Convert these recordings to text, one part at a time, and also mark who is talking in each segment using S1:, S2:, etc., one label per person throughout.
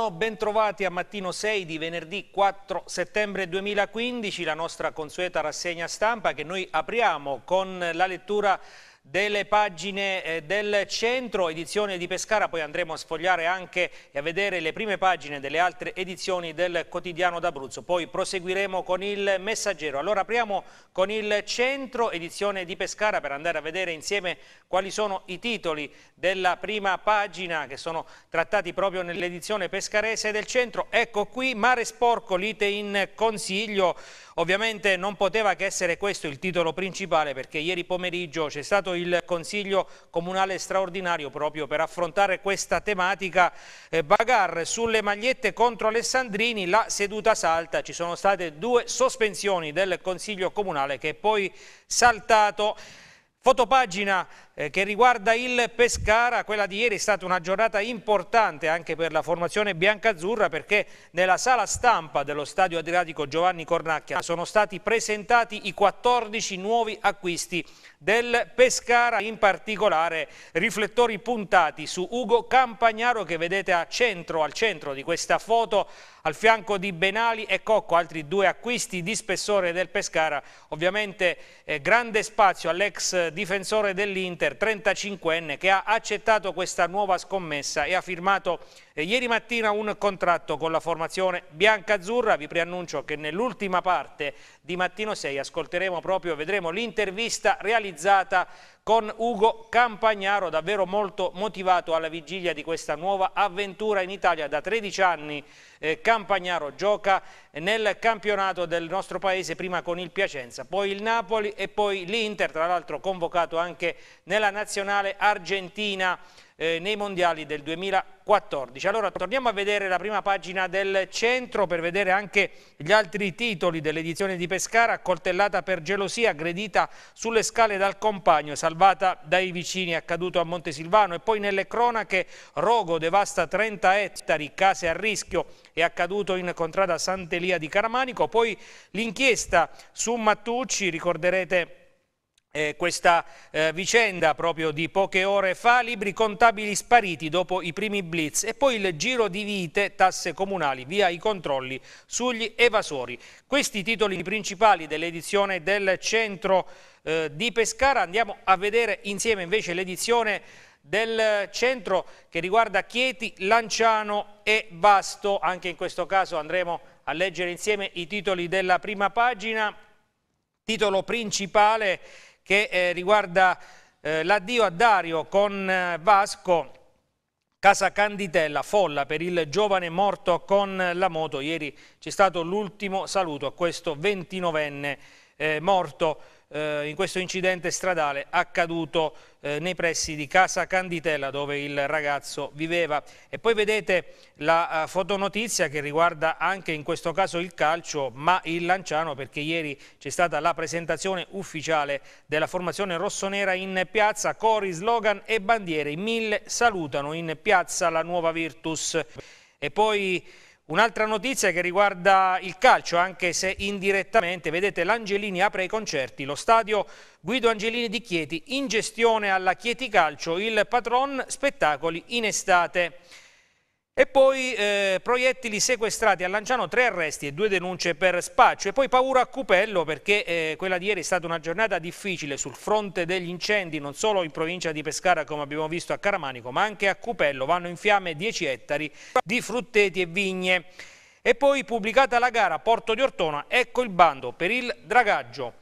S1: Buongiorno, bentrovati a Mattino 6 di venerdì 4 settembre 2015, la nostra consueta rassegna stampa che noi apriamo con la lettura delle pagine eh, del centro, edizione di Pescara, poi andremo a sfogliare anche e a vedere le prime pagine delle altre edizioni del quotidiano d'Abruzzo, poi proseguiremo con il messaggero. Allora apriamo con il centro, edizione di Pescara, per andare a vedere insieme quali sono i titoli della prima pagina che sono trattati proprio nell'edizione pescarese del centro. Ecco qui, mare sporco, lite in consiglio, ovviamente non poteva che essere questo il titolo principale perché ieri pomeriggio c'è stato il Consiglio Comunale straordinario proprio per affrontare questa tematica. Eh, bagar sulle magliette contro Alessandrini, la seduta salta, ci sono state due sospensioni del Consiglio Comunale che è poi saltato. Fotopagina eh, che riguarda il Pescara, quella di ieri è stata una giornata importante anche per la formazione biancazzurra perché nella sala stampa dello Stadio Adriatico Giovanni Cornacchia sono stati presentati i 14 nuovi acquisti del Pescara, in particolare riflettori puntati su Ugo Campagnaro che vedete a centro, al centro di questa foto al fianco di Benali e Cocco, altri due acquisti di spessore del Pescara, ovviamente eh, grande spazio all'ex difensore dell'Inter, 35enne, che ha accettato questa nuova scommessa e ha firmato eh, ieri mattina un contratto con la formazione bianca-azzurra, vi preannuncio che nell'ultima parte di Mattino 6 ascolteremo proprio, vedremo l'intervista realizzata con Ugo Campagnaro, davvero molto motivato alla vigilia di questa nuova avventura in Italia. Da 13 anni eh, Campagnaro gioca nel campionato del nostro paese, prima con il Piacenza, poi il Napoli e poi l'Inter, tra l'altro convocato anche nella nazionale argentina eh, nei mondiali del 2014. Allora torniamo a vedere la prima pagina del centro per vedere anche gli altri titoli dell'edizione di Pescara, accoltellata per gelosia, aggredita sulle scale dal compagno, salvata dai vicini, accaduto a Montesilvano e poi nelle cronache Rogo devasta 30 ettari, case a rischio, è accaduto in contrada Sant'Elia di Caramanico, poi l'inchiesta su Mattucci, ricorderete eh, questa eh, vicenda proprio di poche ore fa, libri contabili spariti dopo i primi blitz e poi il giro di vite, tasse comunali, via i controlli sugli evasori. Questi titoli principali dell'edizione del centro eh, di Pescara, andiamo a vedere insieme invece l'edizione del centro che riguarda Chieti, Lanciano e Vasto, anche in questo caso andremo a leggere insieme i titoli della prima pagina, titolo principale che eh, riguarda eh, l'addio a Dario con eh, Vasco, Casa Canditella, folla per il giovane morto con la moto. Ieri c'è stato l'ultimo saluto a questo 29enne eh, morto eh, in questo incidente stradale accaduto eh, nei pressi di Casa Canditella dove il ragazzo viveva. E poi vedete la uh, fotonotizia che riguarda anche in questo caso il calcio ma il Lanciano perché ieri c'è stata la presentazione ufficiale della formazione rossonera in piazza, cori, slogan e bandiere. Mille salutano in piazza la nuova Virtus. E poi Un'altra notizia che riguarda il calcio, anche se indirettamente, vedete l'Angelini apre i concerti, lo stadio Guido Angelini di Chieti, in gestione alla Chieti Calcio, il patron spettacoli in estate. E poi eh, proiettili sequestrati a Lanciano, tre arresti e due denunce per spaccio. E poi paura a Cupello perché eh, quella di ieri è stata una giornata difficile sul fronte degli incendi, non solo in provincia di Pescara come abbiamo visto a Caramanico, ma anche a Cupello. Vanno in fiamme 10 ettari di frutteti e vigne. E poi pubblicata la gara Porto di Ortona, ecco il bando per il dragaggio.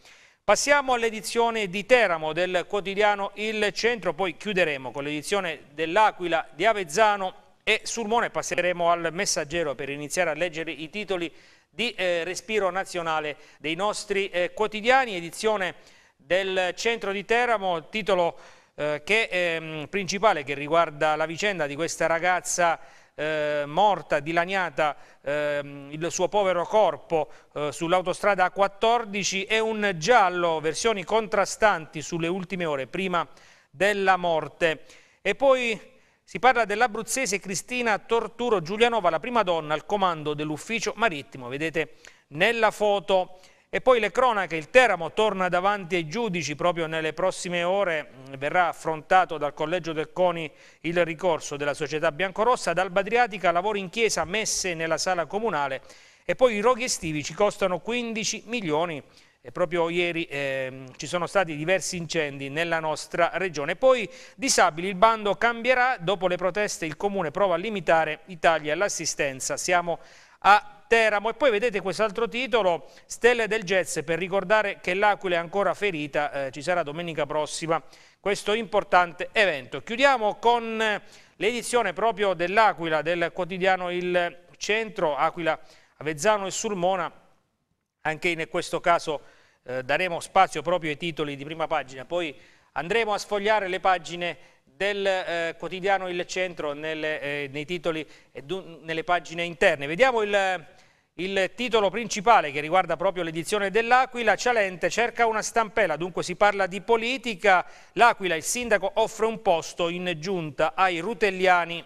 S1: Passiamo all'edizione di Teramo del quotidiano Il Centro, poi chiuderemo con l'edizione dell'Aquila di Avezzano e sul Mone passeremo al messaggero per iniziare a leggere i titoli di eh, respiro nazionale dei nostri eh, quotidiani, edizione del centro di Teramo, titolo eh, che, ehm, principale che riguarda la vicenda di questa ragazza eh, morta, dilaniata ehm, il suo povero corpo eh, sull'autostrada A14 e un giallo, versioni contrastanti sulle ultime ore prima della morte. E poi si parla dell'abruzzese Cristina Torturo Giulianova, la prima donna al comando dell'ufficio marittimo. Vedete nella foto E poi le cronache, il Teramo torna davanti ai giudici, proprio nelle prossime ore verrà affrontato dal collegio del CONI il ricorso della società biancorossa, dal Adriatica lavori in chiesa messe nella sala comunale e poi i roghi estivi ci costano 15 milioni e proprio ieri eh, ci sono stati diversi incendi nella nostra regione. Poi disabili, il bando cambierà, dopo le proteste il Comune prova a limitare i tagli all'assistenza, siamo a Teramo. E poi vedete quest'altro titolo, Stelle del Jazz, per ricordare che l'Aquila è ancora ferita, eh, ci sarà domenica prossima questo importante evento. Chiudiamo con l'edizione proprio dell'Aquila, del quotidiano Il Centro, Aquila, Avezzano e Sulmona, anche in questo caso eh, daremo spazio proprio ai titoli di prima pagina, poi andremo a sfogliare le pagine del eh, quotidiano Il Centro nelle, eh, nei titoli e nelle pagine interne. Vediamo il il titolo principale che riguarda proprio l'edizione dell'Aquila, Cialente cerca una stampella, dunque si parla di politica, l'Aquila, il sindaco offre un posto in giunta ai rutelliani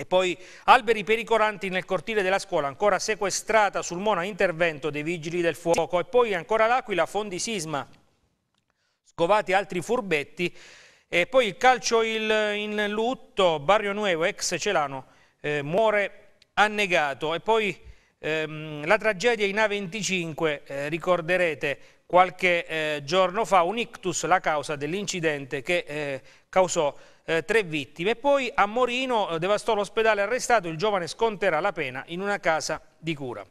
S1: e poi alberi pericolanti nel cortile della scuola, ancora sequestrata sul Mona intervento dei vigili del fuoco. E poi ancora l'Aquila, fondi sisma, scovati altri furbetti. E poi il calcio in lutto, Barrio Nuevo, ex Celano, eh, muore annegato. E poi ehm, la tragedia in A25, eh, ricorderete qualche eh, giorno fa, un ictus la causa dell'incidente che eh, causò eh, tre vittime. Poi a Morino eh, devastò l'ospedale arrestato, il giovane sconterà la pena in una casa di cura.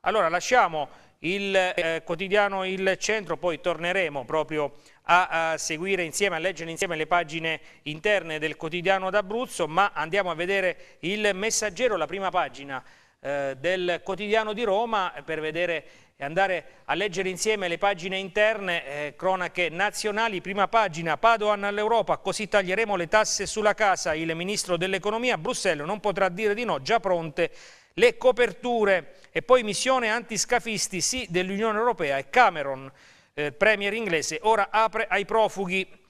S1: Allora lasciamo il eh, quotidiano Il Centro, poi torneremo proprio a, a, seguire insieme, a leggere insieme le pagine interne del quotidiano d'Abruzzo, ma andiamo a vedere il messaggero, la prima pagina eh, del quotidiano di Roma per vedere e andare a leggere insieme le pagine interne, eh, cronache nazionali, prima pagina, Padoan all'Europa, così taglieremo le tasse sulla casa, il Ministro dell'Economia, Bruxelles non potrà dire di no, già pronte le coperture. E poi missione antiscafisti sì dell'Unione Europea e Cameron, eh, premier inglese, ora apre ai profughi.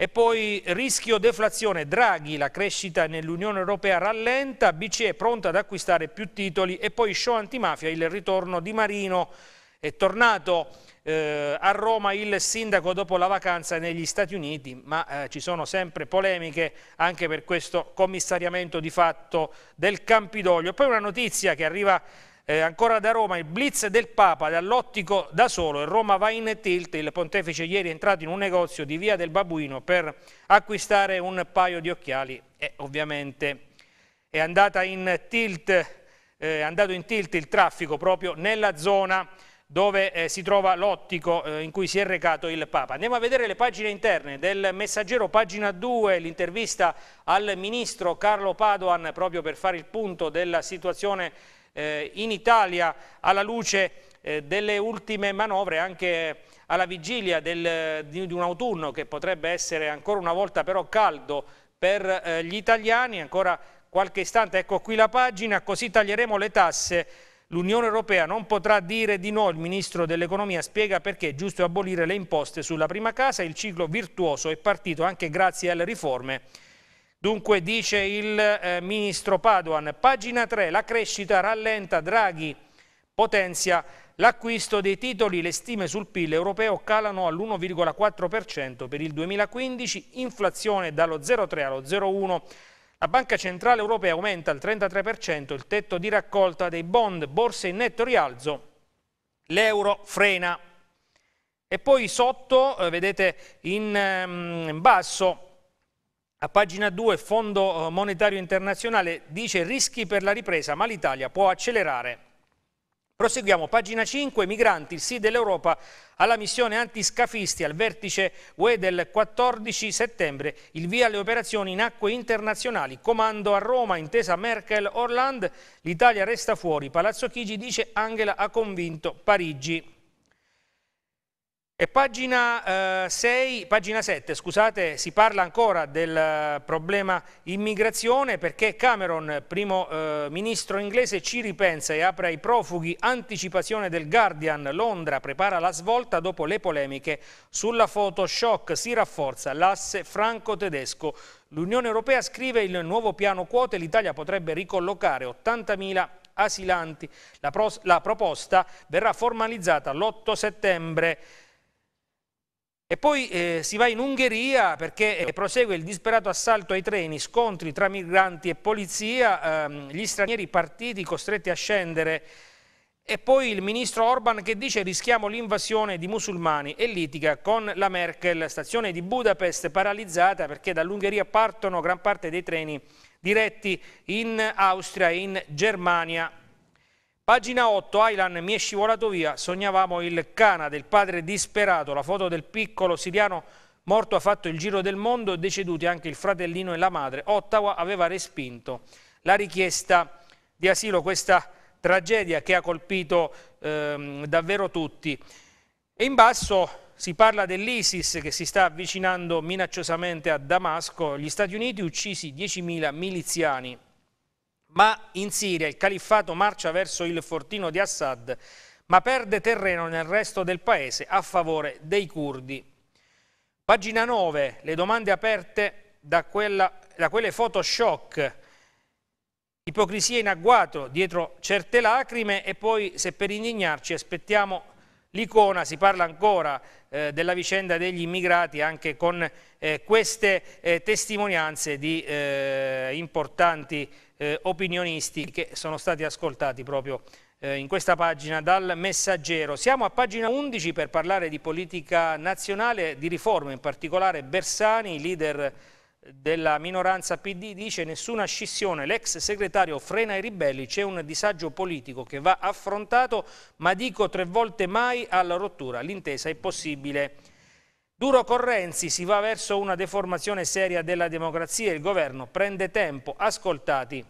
S1: E poi rischio deflazione, Draghi, la crescita nell'Unione Europea rallenta, BCE pronta ad acquistare più titoli. E poi show antimafia, il ritorno di Marino, è tornato eh, a Roma il sindaco dopo la vacanza negli Stati Uniti, ma eh, ci sono sempre polemiche anche per questo commissariamento di fatto del Campidoglio. Poi una notizia che arriva eh, ancora da Roma, il blitz del Papa dall'ottico da solo e Roma va in tilt, il pontefice ieri è entrato in un negozio di via del Babuino per acquistare un paio di occhiali e ovviamente è, in tilt, eh, è andato in tilt il traffico proprio nella zona dove eh, si trova l'ottico eh, in cui si è recato il Papa. Andiamo a vedere le pagine interne del Messaggero, pagina 2, l'intervista al Ministro Carlo Padoan proprio per fare il punto della situazione eh, in Italia alla luce eh, delle ultime manovre anche alla vigilia del, di, di, un autunno che potrebbe essere ancora una volta però caldo per eh, gli italiani, ancora qualche istante, ecco qui la pagina, così taglieremo le tasse, l'Unione Europea non potrà dire di no, il Ministro dell'Economia spiega perché è giusto abolire le imposte sulla prima casa, il ciclo virtuoso è partito anche grazie alle riforme. Dunque dice il eh, ministro Padoan, pagina 3, la crescita rallenta, Draghi potenzia l'acquisto dei titoli, le stime sul PIL europeo calano all'1,4% per il 2015, inflazione dallo 0,3 allo 0,1%, la Banca Centrale Europea aumenta al 33% il tetto di raccolta dei bond, borse in netto rialzo, l'euro frena. E poi sotto, eh, vedete in, ehm, in basso, a pagina 2 Fondo eh, Monetario Internazionale dice rischi per la ripresa, ma l'Italia può accelerare. Proseguiamo, pagina 5, migranti, il sì dell'Europa alla missione antiscafisti al vertice UE del 14 settembre, il via alle operazioni in acque internazionali, comando a Roma, intesa Merkel-Orland, l'Italia resta fuori, Palazzo Chigi dice Angela ha convinto Parigi. E pagina, eh, 6, pagina 7, scusate, si parla ancora del eh, problema immigrazione perché Cameron, primo eh, ministro inglese, ci ripensa e apre ai profughi anticipazione del Guardian. Londra prepara la svolta dopo le polemiche sulla Photoshop, si rafforza l'asse franco-tedesco. L'Unione Europea scrive il nuovo piano quote, l'Italia potrebbe ricollocare 80.000 asilanti. La, la proposta verrà formalizzata l'8 settembre. E poi eh, si va in Ungheria perché eh, prosegue il disperato assalto ai treni, scontri tra migranti e polizia, ehm, gli stranieri partiti costretti a scendere e poi il ministro Orban che dice rischiamo l'invasione di musulmani e litiga con la Merkel, stazione di Budapest paralizzata perché dall'Ungheria partono gran parte dei treni diretti in Austria e in Germania. Pagina 8, Aylan mi è scivolato via, sognavamo il Cana del padre disperato, la foto del piccolo siriano morto ha fatto il giro del mondo, deceduti anche il fratellino e la madre. Ottawa aveva respinto la richiesta di asilo, questa tragedia che ha colpito ehm, davvero tutti. E in basso si parla dell'ISIS che si sta avvicinando minacciosamente a Damasco, gli Stati Uniti uccisi 10.000 miliziani ma in Siria il califfato marcia verso il fortino di Assad, ma perde terreno nel resto del paese a favore dei curdi. Pagina 9, le domande aperte da, quella, da quelle Photoshop, ipocrisia in agguato dietro certe lacrime e poi se per indignarci aspettiamo l'icona, si parla ancora eh, della vicenda degli immigrati anche con eh, queste eh, testimonianze di eh, importanti eh, opinionisti che sono stati ascoltati proprio eh, in questa pagina dal Messaggero. Siamo a pagina 11 per parlare di politica nazionale, di riforme, in particolare Bersani, leader della minoranza PD, dice nessuna scissione, l'ex segretario frena i ribelli, c'è un disagio politico che va affrontato, ma dico tre volte mai alla rottura, l'intesa è possibile. Duro con Renzi si va verso una deformazione seria della democrazia, il governo prende tempo, ascoltati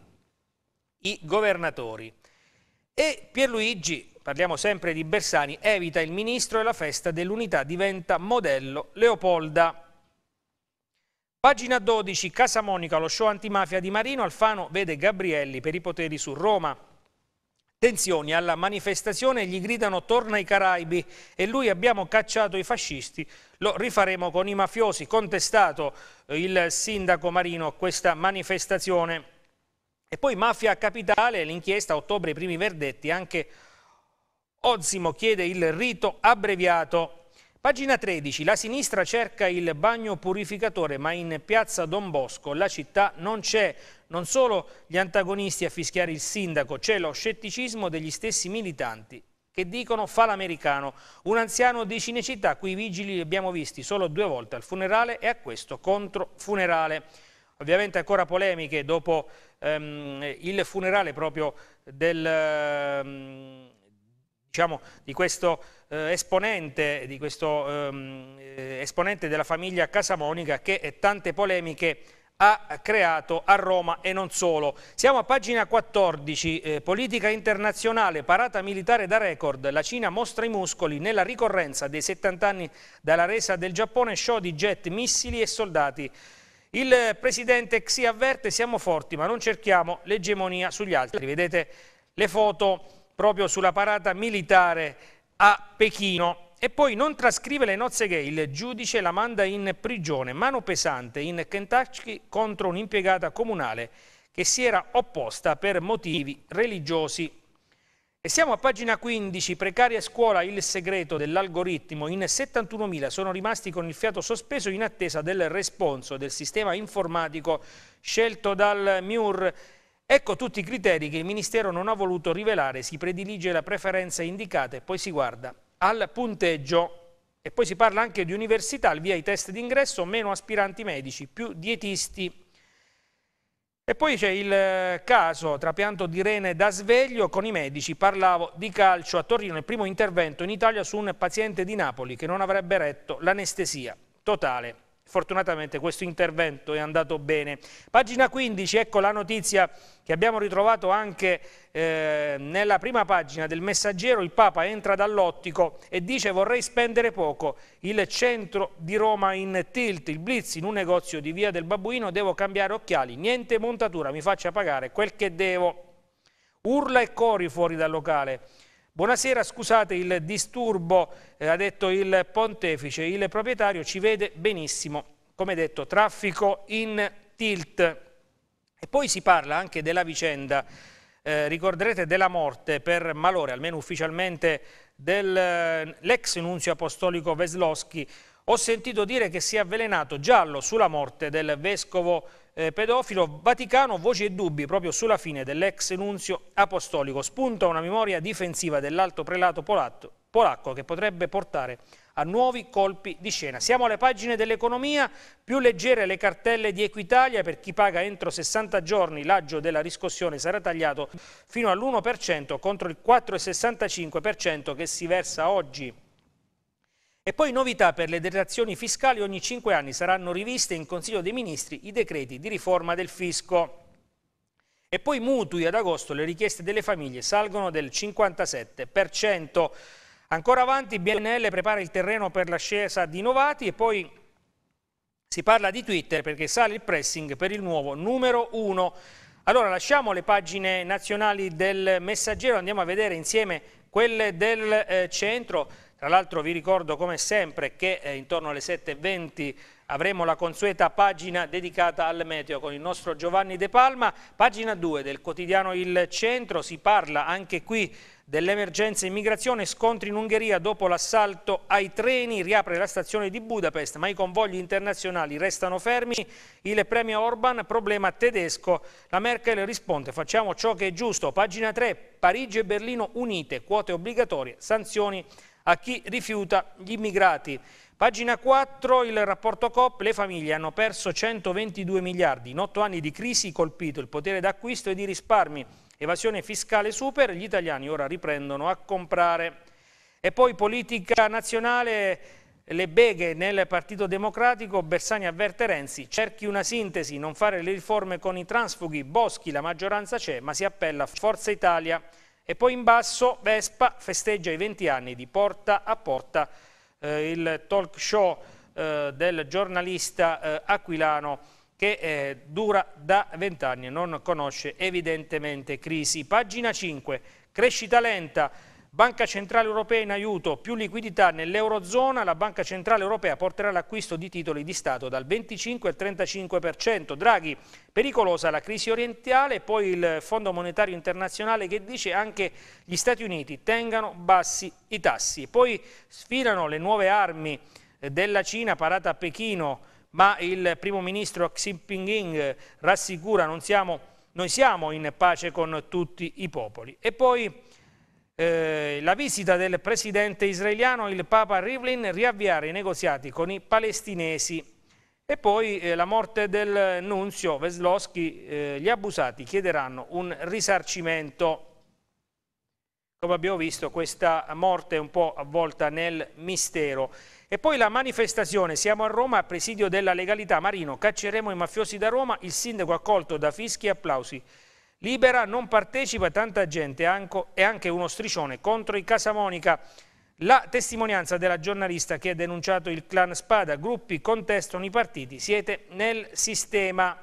S1: i governatori. E Pierluigi, parliamo sempre di Bersani, evita il ministro e la festa dell'unità diventa modello Leopolda. Pagina 12, Casa Monica, lo show antimafia di Marino, Alfano vede Gabrielli per i poteri su Roma. Tensioni alla manifestazione, gli gridano torna ai Caraibi e lui abbiamo cacciato i fascisti, lo rifaremo con i mafiosi. Contestato il sindaco Marino questa manifestazione. E poi mafia capitale, l'inchiesta, ottobre i primi verdetti, anche Ozimo chiede il rito abbreviato. Pagina 13, la sinistra cerca il bagno purificatore, ma in piazza Don Bosco la città non c'è non solo gli antagonisti a fischiare il sindaco, c'è lo scetticismo degli stessi militanti che dicono fa l'americano. Un anziano di Cinecittà, qui i vigili li abbiamo visti solo due volte al funerale e a questo controfunerale. Ovviamente ancora polemiche dopo ehm, il funerale proprio del, ehm, diciamo, di questo eh, esponente, di questo, ehm, eh, esponente della famiglia Casamonica che tante polemiche ha creato a Roma e non solo. Siamo a pagina 14, eh, politica internazionale, parata militare da record, la Cina mostra i muscoli nella ricorrenza dei 70 anni dalla resa del Giappone, show di jet, missili e soldati. Il presidente Xi avverte siamo forti ma non cerchiamo l'egemonia sugli altri. Vedete le foto proprio sulla parata militare a Pechino. E poi non trascrive le nozze gay, il giudice la manda in prigione, mano pesante in Kentucky contro un'impiegata comunale che si era opposta per motivi religiosi. E siamo a pagina 15, precaria scuola, il segreto dell'algoritmo. In 71.000 sono rimasti con il fiato sospeso in attesa del responso del sistema informatico scelto dal MIUR. Ecco tutti i criteri che il Ministero non ha voluto rivelare, si predilige la preferenza indicata e poi si guarda al punteggio e poi si parla anche di università, via i test d'ingresso, meno aspiranti medici, più dietisti. E poi c'è il caso trapianto di rene da sveglio con i medici, parlavo di calcio a Torino, il primo intervento in Italia su un paziente di Napoli che non avrebbe retto l'anestesia totale. Fortunatamente questo intervento è andato bene. Pagina 15, ecco la notizia che abbiamo ritrovato anche eh, nella prima pagina del messaggero. Il Papa entra dall'ottico e dice vorrei spendere poco. Il centro di Roma in tilt, il blitz in un negozio di via del Babbuino, devo cambiare occhiali, niente montatura, mi faccia pagare quel che devo. Urla e cori fuori dal locale. Buonasera, scusate il disturbo, eh, ha detto il pontefice, il proprietario ci vede benissimo, come detto, traffico in tilt. E poi si parla anche della vicenda eh, ricorderete della morte per malore, almeno ufficialmente, dell'ex eh, nunzio apostolico Veslowski. Ho sentito dire che si è avvelenato giallo sulla morte del vescovo eh, pedofilo Vaticano, voci e dubbi proprio sulla fine dell'ex nunzio apostolico. Spunta una memoria difensiva dell'alto prelato polacco che potrebbe portare a nuovi colpi di scena. Siamo alle pagine dell'economia, più leggere le cartelle di Equitalia, per chi paga entro 60 giorni l'aggio della riscossione sarà tagliato fino all'1% contro il 4,65% che si versa oggi. E poi novità per le detrazioni fiscali, ogni 5 anni saranno riviste in Consiglio dei Ministri i decreti di riforma del fisco. E poi mutui ad agosto le richieste delle famiglie salgono del 57%. Ancora avanti BNL prepara il terreno per l'ascesa di Novati e poi si parla di Twitter perché sale il pressing per il nuovo numero 1. Allora lasciamo le pagine nazionali del messaggero, andiamo a vedere insieme quelle del eh, centro. Tra l'altro vi ricordo come sempre che eh, intorno alle 7.20 avremo la consueta pagina dedicata al meteo con il nostro Giovanni De Palma. Pagina 2 del quotidiano Il Centro, si parla anche qui dell'emergenza immigrazione, scontri in Ungheria dopo l'assalto ai treni, riapre la stazione di Budapest, ma i convogli internazionali restano fermi, il premio Orban, problema tedesco, la Merkel risponde facciamo ciò che è giusto, pagina 3, Parigi e Berlino unite, quote obbligatorie, sanzioni a chi rifiuta gli immigrati. Pagina 4, il rapporto COP, le famiglie hanno perso 122 miliardi, in otto anni di crisi colpito il potere d'acquisto e di risparmi Evasione fiscale super, gli italiani ora riprendono a comprare. E poi politica nazionale, le beghe nel Partito Democratico, Bersani avverte Renzi, cerchi una sintesi, non fare le riforme con i transfughi, Boschi, la maggioranza c'è, ma si appella Forza Italia. E poi in basso Vespa festeggia i 20 anni di Porta a Porta, eh, il talk show eh, del giornalista eh, aquilano che eh, dura da vent'anni e non conosce evidentemente crisi. Pagina 5, crescita lenta, Banca Centrale Europea in aiuto, più liquidità nell'Eurozona, la Banca Centrale Europea porterà l'acquisto di titoli di Stato dal 25 al 35%. Draghi, pericolosa la crisi orientale, poi il Fondo Monetario Internazionale che dice anche gli Stati Uniti tengano bassi i tassi. Poi sfilano le nuove armi della Cina parata a Pechino, ma il primo ministro Xi Jinping rassicura non siamo, noi siamo in pace con tutti i popoli. E poi eh, la visita del presidente israeliano, il Papa Rivlin, riavviare i negoziati con i palestinesi e poi eh, la morte del nunzio Veslowski, eh, gli abusati chiederanno un risarcimento. Come abbiamo visto questa morte è un po' avvolta nel mistero. E poi la manifestazione, siamo a Roma, a presidio della legalità, Marino, cacceremo i mafiosi da Roma, il sindaco accolto da fischi e applausi. Libera, non partecipa tanta gente e anche uno striscione contro i Casamonica. La testimonianza della giornalista che ha denunciato il clan Spada, gruppi contestano i partiti, siete nel sistema.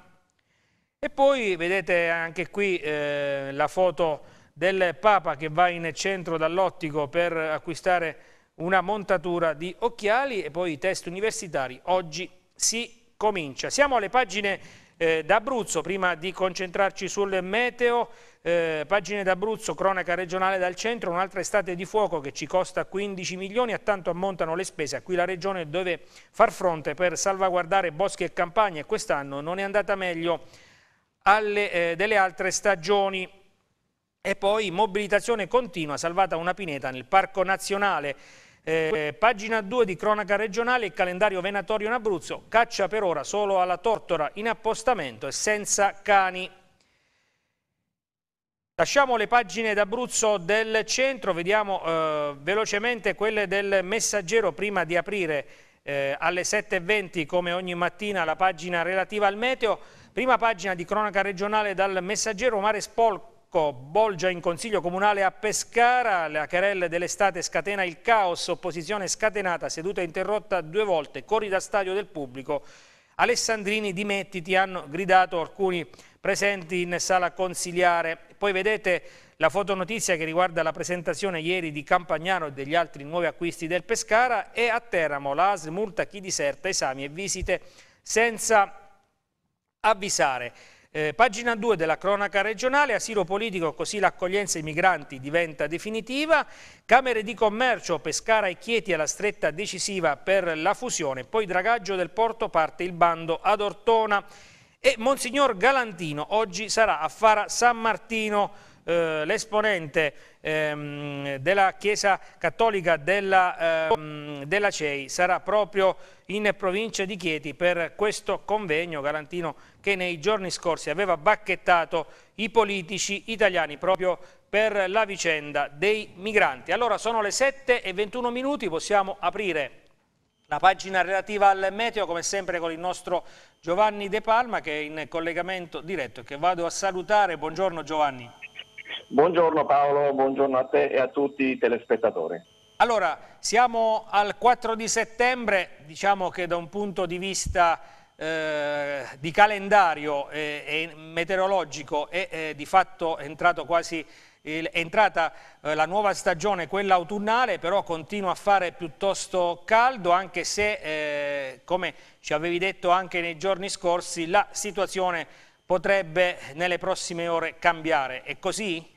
S1: E poi vedete anche qui eh, la foto del Papa che va in centro dall'ottico per acquistare una montatura di occhiali e poi i test universitari. Oggi si comincia. Siamo alle pagine eh, d'Abruzzo, prima di concentrarci sul meteo, eh, pagine d'Abruzzo, cronaca regionale dal centro, un'altra estate di fuoco che ci costa 15 milioni, a tanto ammontano le spese. Qui la regione deve far fronte per salvaguardare boschi e campagne quest'anno non è andata meglio alle, eh, delle altre stagioni. E poi mobilitazione continua, salvata una pineta nel Parco Nazionale eh, pagina 2 di cronaca regionale, il calendario venatorio in Abruzzo, caccia per ora solo alla tortora in appostamento e senza cani. Lasciamo le pagine d'Abruzzo del centro, vediamo eh, velocemente quelle del messaggero prima di aprire eh, alle 7.20 come ogni mattina la pagina relativa al meteo. Prima pagina di cronaca regionale dal messaggero Mare Spolco Rocco bolgia in consiglio comunale a Pescara, la querelle dell'estate scatena il caos, opposizione scatenata, seduta interrotta due volte, corri da stadio del pubblico. Alessandrini dimettiti hanno gridato alcuni presenti in sala consigliare. Poi vedete la fotonotizia che riguarda la presentazione ieri di Campagnano e degli altri nuovi acquisti del Pescara e a Teramo la ASL multa chi diserta esami e visite senza avvisare. Eh, pagina 2 della cronaca regionale, asilo politico, così l'accoglienza ai migranti diventa definitiva, Camere di commercio, Pescara e Chieti alla stretta decisiva per la fusione, poi dragaggio del porto parte il bando ad Ortona. E Monsignor Galantino oggi sarà a Fara San Martino, eh, l'esponente ehm, della Chiesa Cattolica della, ehm, della, CEI sarà proprio in provincia di Chieti per questo convegno Galantino che nei giorni scorsi aveva bacchettato i politici italiani proprio per la vicenda dei migranti. Allora sono le 7 e 21 minuti, possiamo aprire la pagina relativa al meteo come sempre con il nostro Giovanni De Palma che è in collegamento diretto e che vado a salutare. Buongiorno Giovanni.
S2: Buongiorno Paolo, buongiorno a te e a tutti i telespettatori.
S1: Allora, siamo al 4 di settembre, diciamo che da un punto di vista eh, di calendario e, e meteorologico è eh, di fatto entrato quasi è entrata eh, la nuova stagione, quella autunnale, però continua a fare piuttosto caldo, anche se, eh, come ci avevi detto anche nei giorni scorsi, la situazione potrebbe nelle prossime ore cambiare. È così?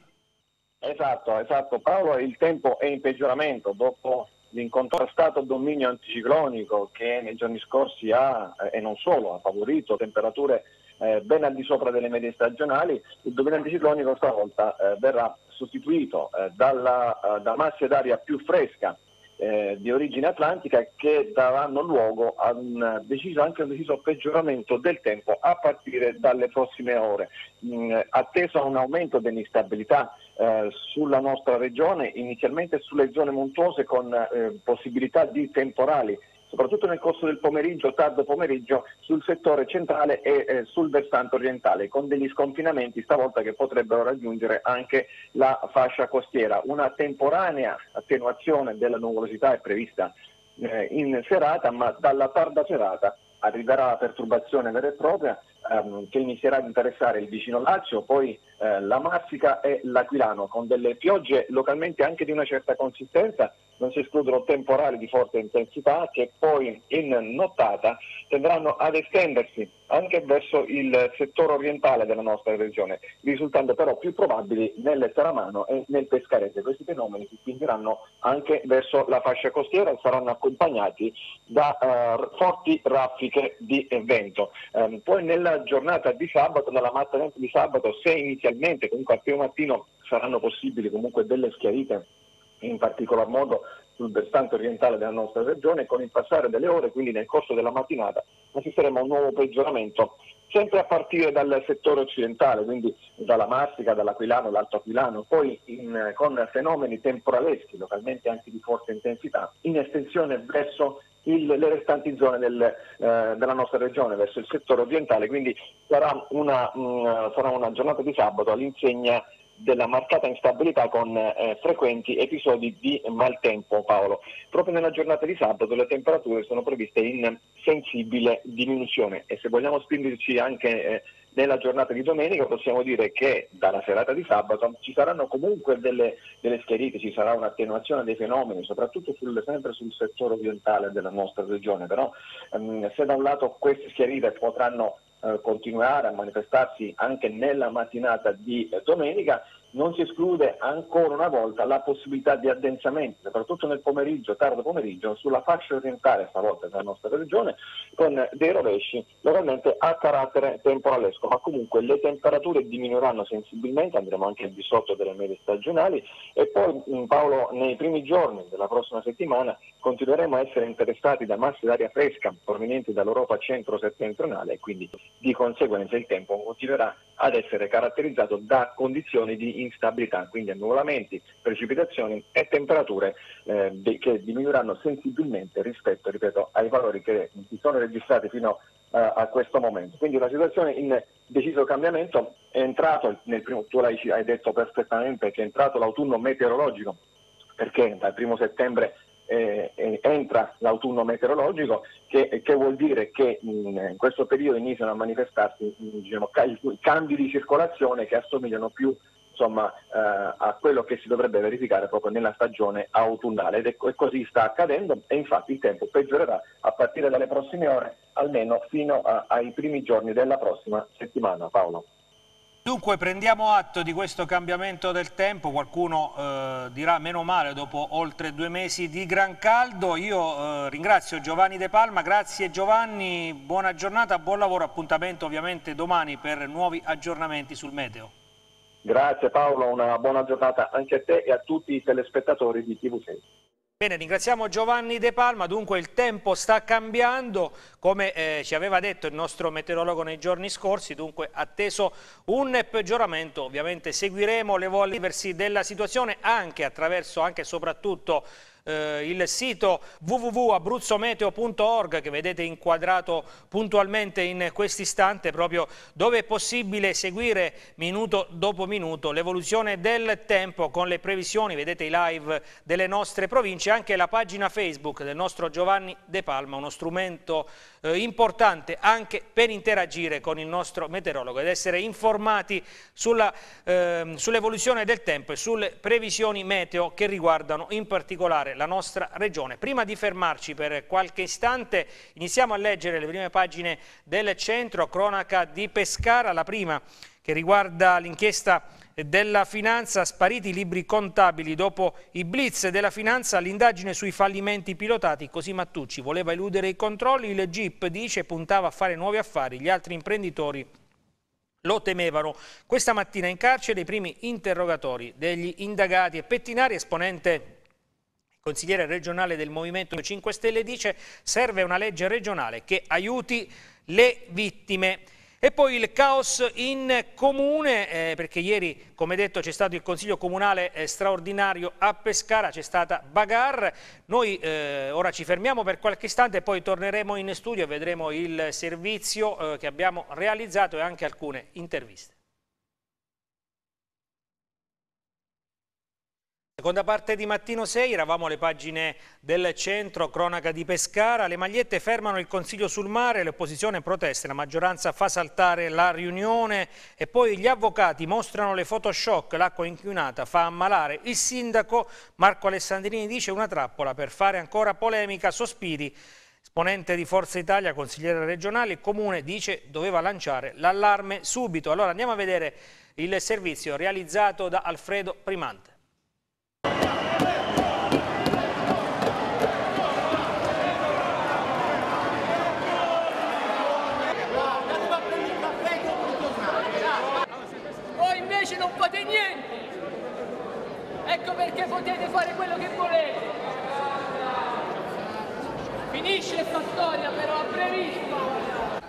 S2: Esatto, esatto. Paolo, il tempo è in peggioramento dopo l'incontrastato dominio anticiclonico che nei giorni scorsi ha, eh, e non solo, ha favorito temperature eh, ben al di sopra delle medie stagionali, il dominio anticiclonico stavolta eh, verrà sostituito eh, dalla, eh, da masse d'aria più fresca eh, di origine atlantica che daranno luogo a un deciso, anche un deciso peggioramento del tempo a partire dalle prossime ore. Mm, atteso un aumento dell'instabilità eh, sulla nostra regione, inizialmente sulle zone montuose con eh, possibilità di temporali soprattutto nel corso del pomeriggio, tardo pomeriggio, sul settore centrale e eh, sul versante orientale, con degli sconfinamenti stavolta che potrebbero raggiungere anche la fascia costiera. Una temporanea attenuazione della nuvolosità è prevista eh, in serata, ma dalla tarda serata arriverà la perturbazione vera e propria ehm, che inizierà ad interessare il vicino Lazio, poi eh, la Marsica e l'Aquilano, con delle piogge localmente anche di una certa consistenza non si escludono temporali di forte intensità che poi in nottata tenderanno ad estendersi anche verso il settore orientale della nostra regione, risultando però più probabili nel Teramano e nel Pescarese. Questi fenomeni si spingeranno anche verso la fascia costiera e saranno accompagnati da uh, forti raffiche di vento. Um, poi nella giornata di sabato, nella mattinata di sabato, se inizialmente comunque al primo mattino saranno possibili comunque delle schiarite in particolar modo sul versante orientale della nostra regione, con il passare delle ore, quindi nel corso della mattinata, assisteremo a un nuovo peggioramento, sempre a partire dal settore occidentale, quindi dalla Marsica, dall'Aquilano, l'Alto Aquilano, poi in, con fenomeni temporaleschi, localmente anche di forte intensità, in estensione verso il, le restanti zone del, eh, della nostra regione, verso il settore orientale, quindi sarà una, mh, mm, sarà una giornata di sabato all'insegna della marcata instabilità con eh, frequenti episodi di maltempo Paolo. Proprio nella giornata di sabato le temperature sono previste in sensibile diminuzione e se vogliamo spingerci anche eh, nella giornata di domenica possiamo dire che dalla serata di sabato ci saranno comunque delle, delle schiarite, ci sarà un'attenuazione dei fenomeni, soprattutto sul, sempre sul settore orientale della nostra regione, però ehm, se da un lato queste schiarite potranno eh, continuare a manifestarsi anche nella mattinata di eh, domenica, non si esclude ancora una volta la possibilità di addensamento, soprattutto nel pomeriggio, tardo pomeriggio, sulla fascia orientale stavolta della nostra regione, con dei rovesci localmente a carattere temporalesco, ma comunque le temperature diminuiranno sensibilmente, andremo anche al di sotto delle medie stagionali. E poi Paolo nei primi giorni della prossima settimana continueremo a essere interessati da masse d'aria fresca provenienti dall'Europa centro-settentrionale e quindi di conseguenza il tempo continuerà ad essere caratterizzato da condizioni di instabilità, quindi annuvolamenti, precipitazioni e temperature eh, che diminuiranno sensibilmente rispetto ripeto, ai valori che si sono registrati fino a, eh, a questo momento. Quindi una situazione in deciso cambiamento, è entrato, nel primo, tu hai detto perfettamente che è entrato l'autunno meteorologico perché dal primo settembre eh, eh, entra l'autunno meteorologico, che, che, vuol dire che in, questo periodo iniziano a manifestarsi diciamo, cambi di circolazione che assomigliano più insomma, eh, a quello che si dovrebbe verificare proprio nella stagione autunnale ed è, e così sta accadendo e infatti il tempo peggiorerà a partire dalle prossime ore almeno fino a, ai primi giorni della prossima settimana. Paolo.
S1: Dunque prendiamo atto di questo cambiamento del tempo, qualcuno eh, dirà meno male dopo oltre due mesi di gran caldo, io eh, ringrazio Giovanni De Palma, grazie Giovanni, buona giornata, buon lavoro, appuntamento ovviamente domani per nuovi aggiornamenti sul meteo.
S2: Grazie Paolo, una buona giornata anche a te e a tutti i telespettatori di TV6.
S1: Bene, ringraziamo Giovanni De Palma, dunque il tempo sta cambiando, come eh, ci aveva detto il nostro meteorologo nei giorni scorsi, dunque atteso un peggioramento, ovviamente seguiremo l'evolversi della situazione anche attraverso, anche e soprattutto eh, il sito www.abruzzometeo.org che vedete inquadrato puntualmente in questo istante proprio dove è possibile seguire minuto dopo minuto l'evoluzione del tempo con le previsioni, vedete i live delle nostre province, anche la pagina Facebook del nostro Giovanni De Palma, uno strumento eh, importante anche per interagire con il nostro meteorologo ed essere informati ehm, sull'evoluzione eh, sull del tempo e sulle previsioni meteo che riguardano in particolare la nostra regione. Prima di fermarci per qualche istante iniziamo a leggere le prime pagine del centro, cronaca di Pescara, la prima che riguarda l'inchiesta della finanza, spariti i libri contabili dopo i blitz della finanza, l'indagine sui fallimenti pilotati, così Mattucci voleva eludere i controlli, il GIP dice puntava a fare nuovi affari, gli altri imprenditori lo temevano. Questa mattina in carcere i primi interrogatori degli indagati e Pettinari, esponente consigliere regionale del Movimento 5 Stelle, dice serve una legge regionale che aiuti le vittime. E poi il caos in comune, eh, perché ieri, come detto, c'è stato il Consiglio Comunale eh, straordinario a Pescara, c'è stata Bagar. Noi eh, ora ci fermiamo per qualche istante e poi torneremo in studio e vedremo il servizio eh, che abbiamo realizzato e anche alcune interviste. Seconda parte di Mattino 6, eravamo alle pagine del centro, cronaca di Pescara, le magliette fermano il Consiglio sul mare, l'opposizione protesta, la maggioranza fa saltare la riunione e poi gli avvocati mostrano le photoshock, l'acqua inquinata fa ammalare il sindaco, Marco Alessandrini dice una trappola per fare ancora polemica, sospiri, esponente di Forza Italia, consigliere regionale, il comune dice doveva lanciare l'allarme subito. Allora andiamo a vedere il servizio realizzato da Alfredo Primante.
S3: Ecco perché potete fare quello che volete. Finisce questa storia però a brevissimo.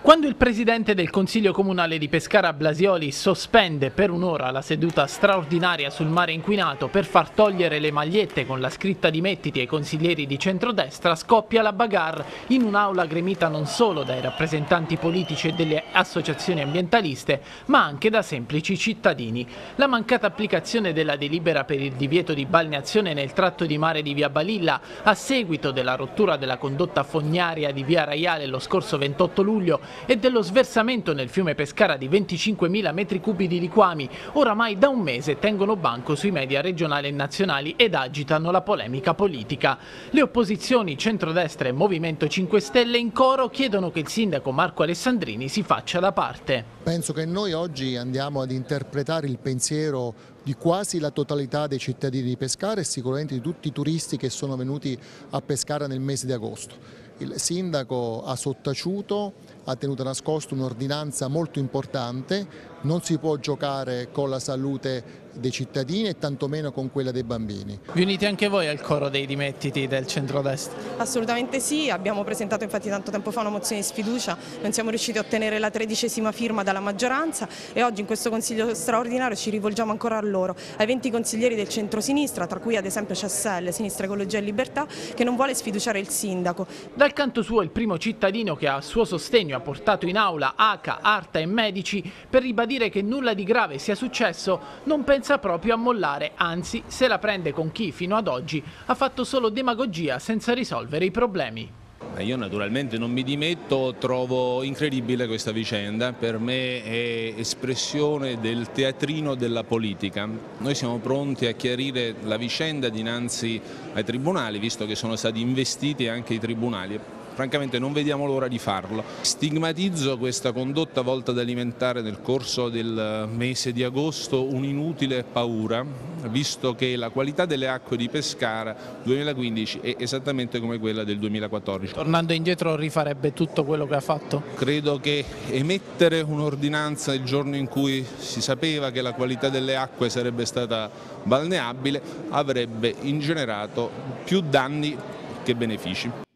S4: Quando il presidente del Consiglio Comunale di Pescara Blasioli sospende per un'ora la seduta straordinaria sul mare inquinato per far togliere le magliette con la scritta dimettiti ai consiglieri di centrodestra, scoppia la bagarre in un'aula gremita non solo dai rappresentanti politici e delle associazioni ambientaliste, ma anche da semplici cittadini. La mancata applicazione della delibera per il divieto di balneazione nel tratto di mare di Via Balilla a seguito della rottura della condotta fognaria di Via Raiale lo scorso 28 luglio e dello sversamento nel fiume Pescara di 25.000 metri cubi di liquami, oramai da un mese tengono banco sui media regionali e nazionali ed agitano la polemica politica. Le opposizioni centrodestra e Movimento 5 Stelle in coro chiedono che il sindaco Marco Alessandrini si faccia da parte.
S5: Penso che noi oggi andiamo ad interpretare il pensiero di quasi la totalità dei cittadini di Pescara e sicuramente di tutti i turisti che sono venuti a Pescara nel mese di agosto. Il sindaco ha sottaciuto, ha tenuto nascosto un'ordinanza molto importante, non si può giocare con la salute dei cittadini e tantomeno con quella dei bambini.
S4: Vi unite anche voi al coro dei dimettiti del centrodestra?
S6: Assolutamente sì, abbiamo presentato infatti tanto tempo fa una mozione di sfiducia, non siamo riusciti a ottenere la tredicesima firma dalla maggioranza e oggi in questo consiglio straordinario ci rivolgiamo ancora a loro, ai 20 consiglieri del centro-sinistra, tra cui ad esempio CSL, Sinistra Ecologia e Libertà, che non vuole sfiduciare il sindaco.
S4: Dal canto suo il primo cittadino che a suo sostegno ha portato in aula ACA, Arta e medici per ribadire che nulla di grave sia successo non pensa pensa proprio a mollare, anzi se la prende con chi fino ad oggi ha fatto solo demagogia senza risolvere i problemi.
S7: Io naturalmente non mi dimetto, trovo incredibile questa vicenda, per me è espressione del teatrino della politica. Noi siamo pronti a chiarire la vicenda dinanzi ai tribunali, visto che sono stati investiti anche i tribunali francamente non vediamo l'ora di farlo. Stigmatizzo questa condotta volta ad alimentare nel corso del mese di agosto un'inutile paura, visto che la qualità delle acque di Pescara 2015 è esattamente come quella del 2014.
S4: Tornando indietro rifarebbe tutto quello che ha fatto?
S7: Credo che emettere un'ordinanza il giorno in cui si sapeva che la qualità delle acque sarebbe stata balneabile avrebbe ingenerato più danni che benefici.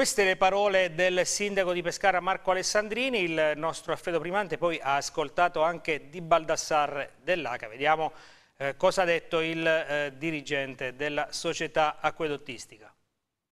S1: Queste le parole del sindaco di Pescara Marco Alessandrini, il nostro Alfredo Primante poi ha ascoltato anche Di Baldassarre dell'ACA. Vediamo eh, cosa ha detto il eh, dirigente della società acquedottistica.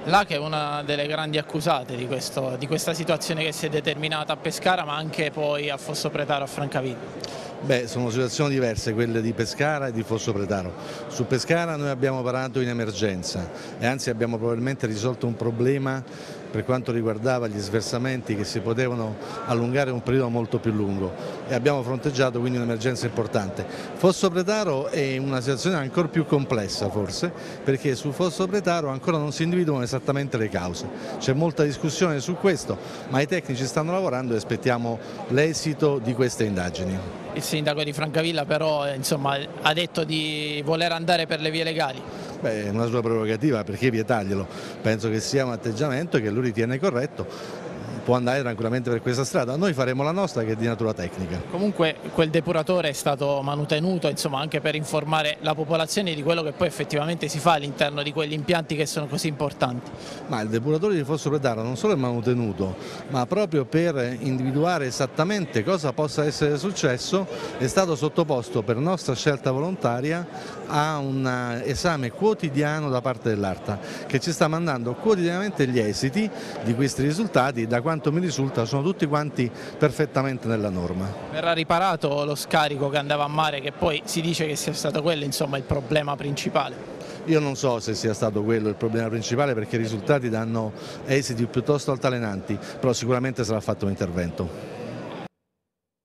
S4: L'ACA è una delle grandi accusate di, questo, di, questa situazione che si è determinata a Pescara ma anche poi a Fosso Pretaro a Francavilla.
S8: Beh, sono situazioni diverse quelle di Pescara e di Fosso Pretaro. Su Pescara noi abbiamo parato in emergenza e anzi abbiamo probabilmente risolto un problema per quanto riguardava gli sversamenti che si potevano allungare un periodo molto più lungo e abbiamo fronteggiato quindi un'emergenza importante. Fosso Pretaro è una situazione ancora più complessa forse perché su Fosso Pretaro ancora non si individuano esattamente le cause. C'è molta discussione su questo ma i tecnici stanno lavorando e aspettiamo l'esito di queste indagini.
S4: Il sindaco di Francavilla però insomma, ha detto di voler andare per le vie legali.
S8: Beh, è una sua prerogativa perché vietarglielo. Penso che sia un atteggiamento che lui ritiene corretto può andare tranquillamente per questa strada. Noi faremo la nostra che è di natura tecnica.
S4: Comunque quel depuratore è stato manutenuto insomma, anche per informare la popolazione di quello che poi effettivamente si fa all'interno di quegli impianti che sono così importanti.
S8: Ma il depuratore di Fosso Predaro non solo è manutenuto, ma proprio per individuare esattamente cosa possa essere successo è stato sottoposto per nostra scelta volontaria a un esame quotidiano da parte dell'ARTA che ci sta mandando quotidianamente gli esiti di questi risultati da quando quanto mi risulta sono tutti quanti perfettamente nella norma.
S4: Verrà riparato lo scarico che andava a mare che poi si dice che sia stato quello insomma, il problema principale?
S8: Io non so se sia stato quello il problema principale perché i risultati danno esiti piuttosto altalenanti, però sicuramente sarà fatto un intervento.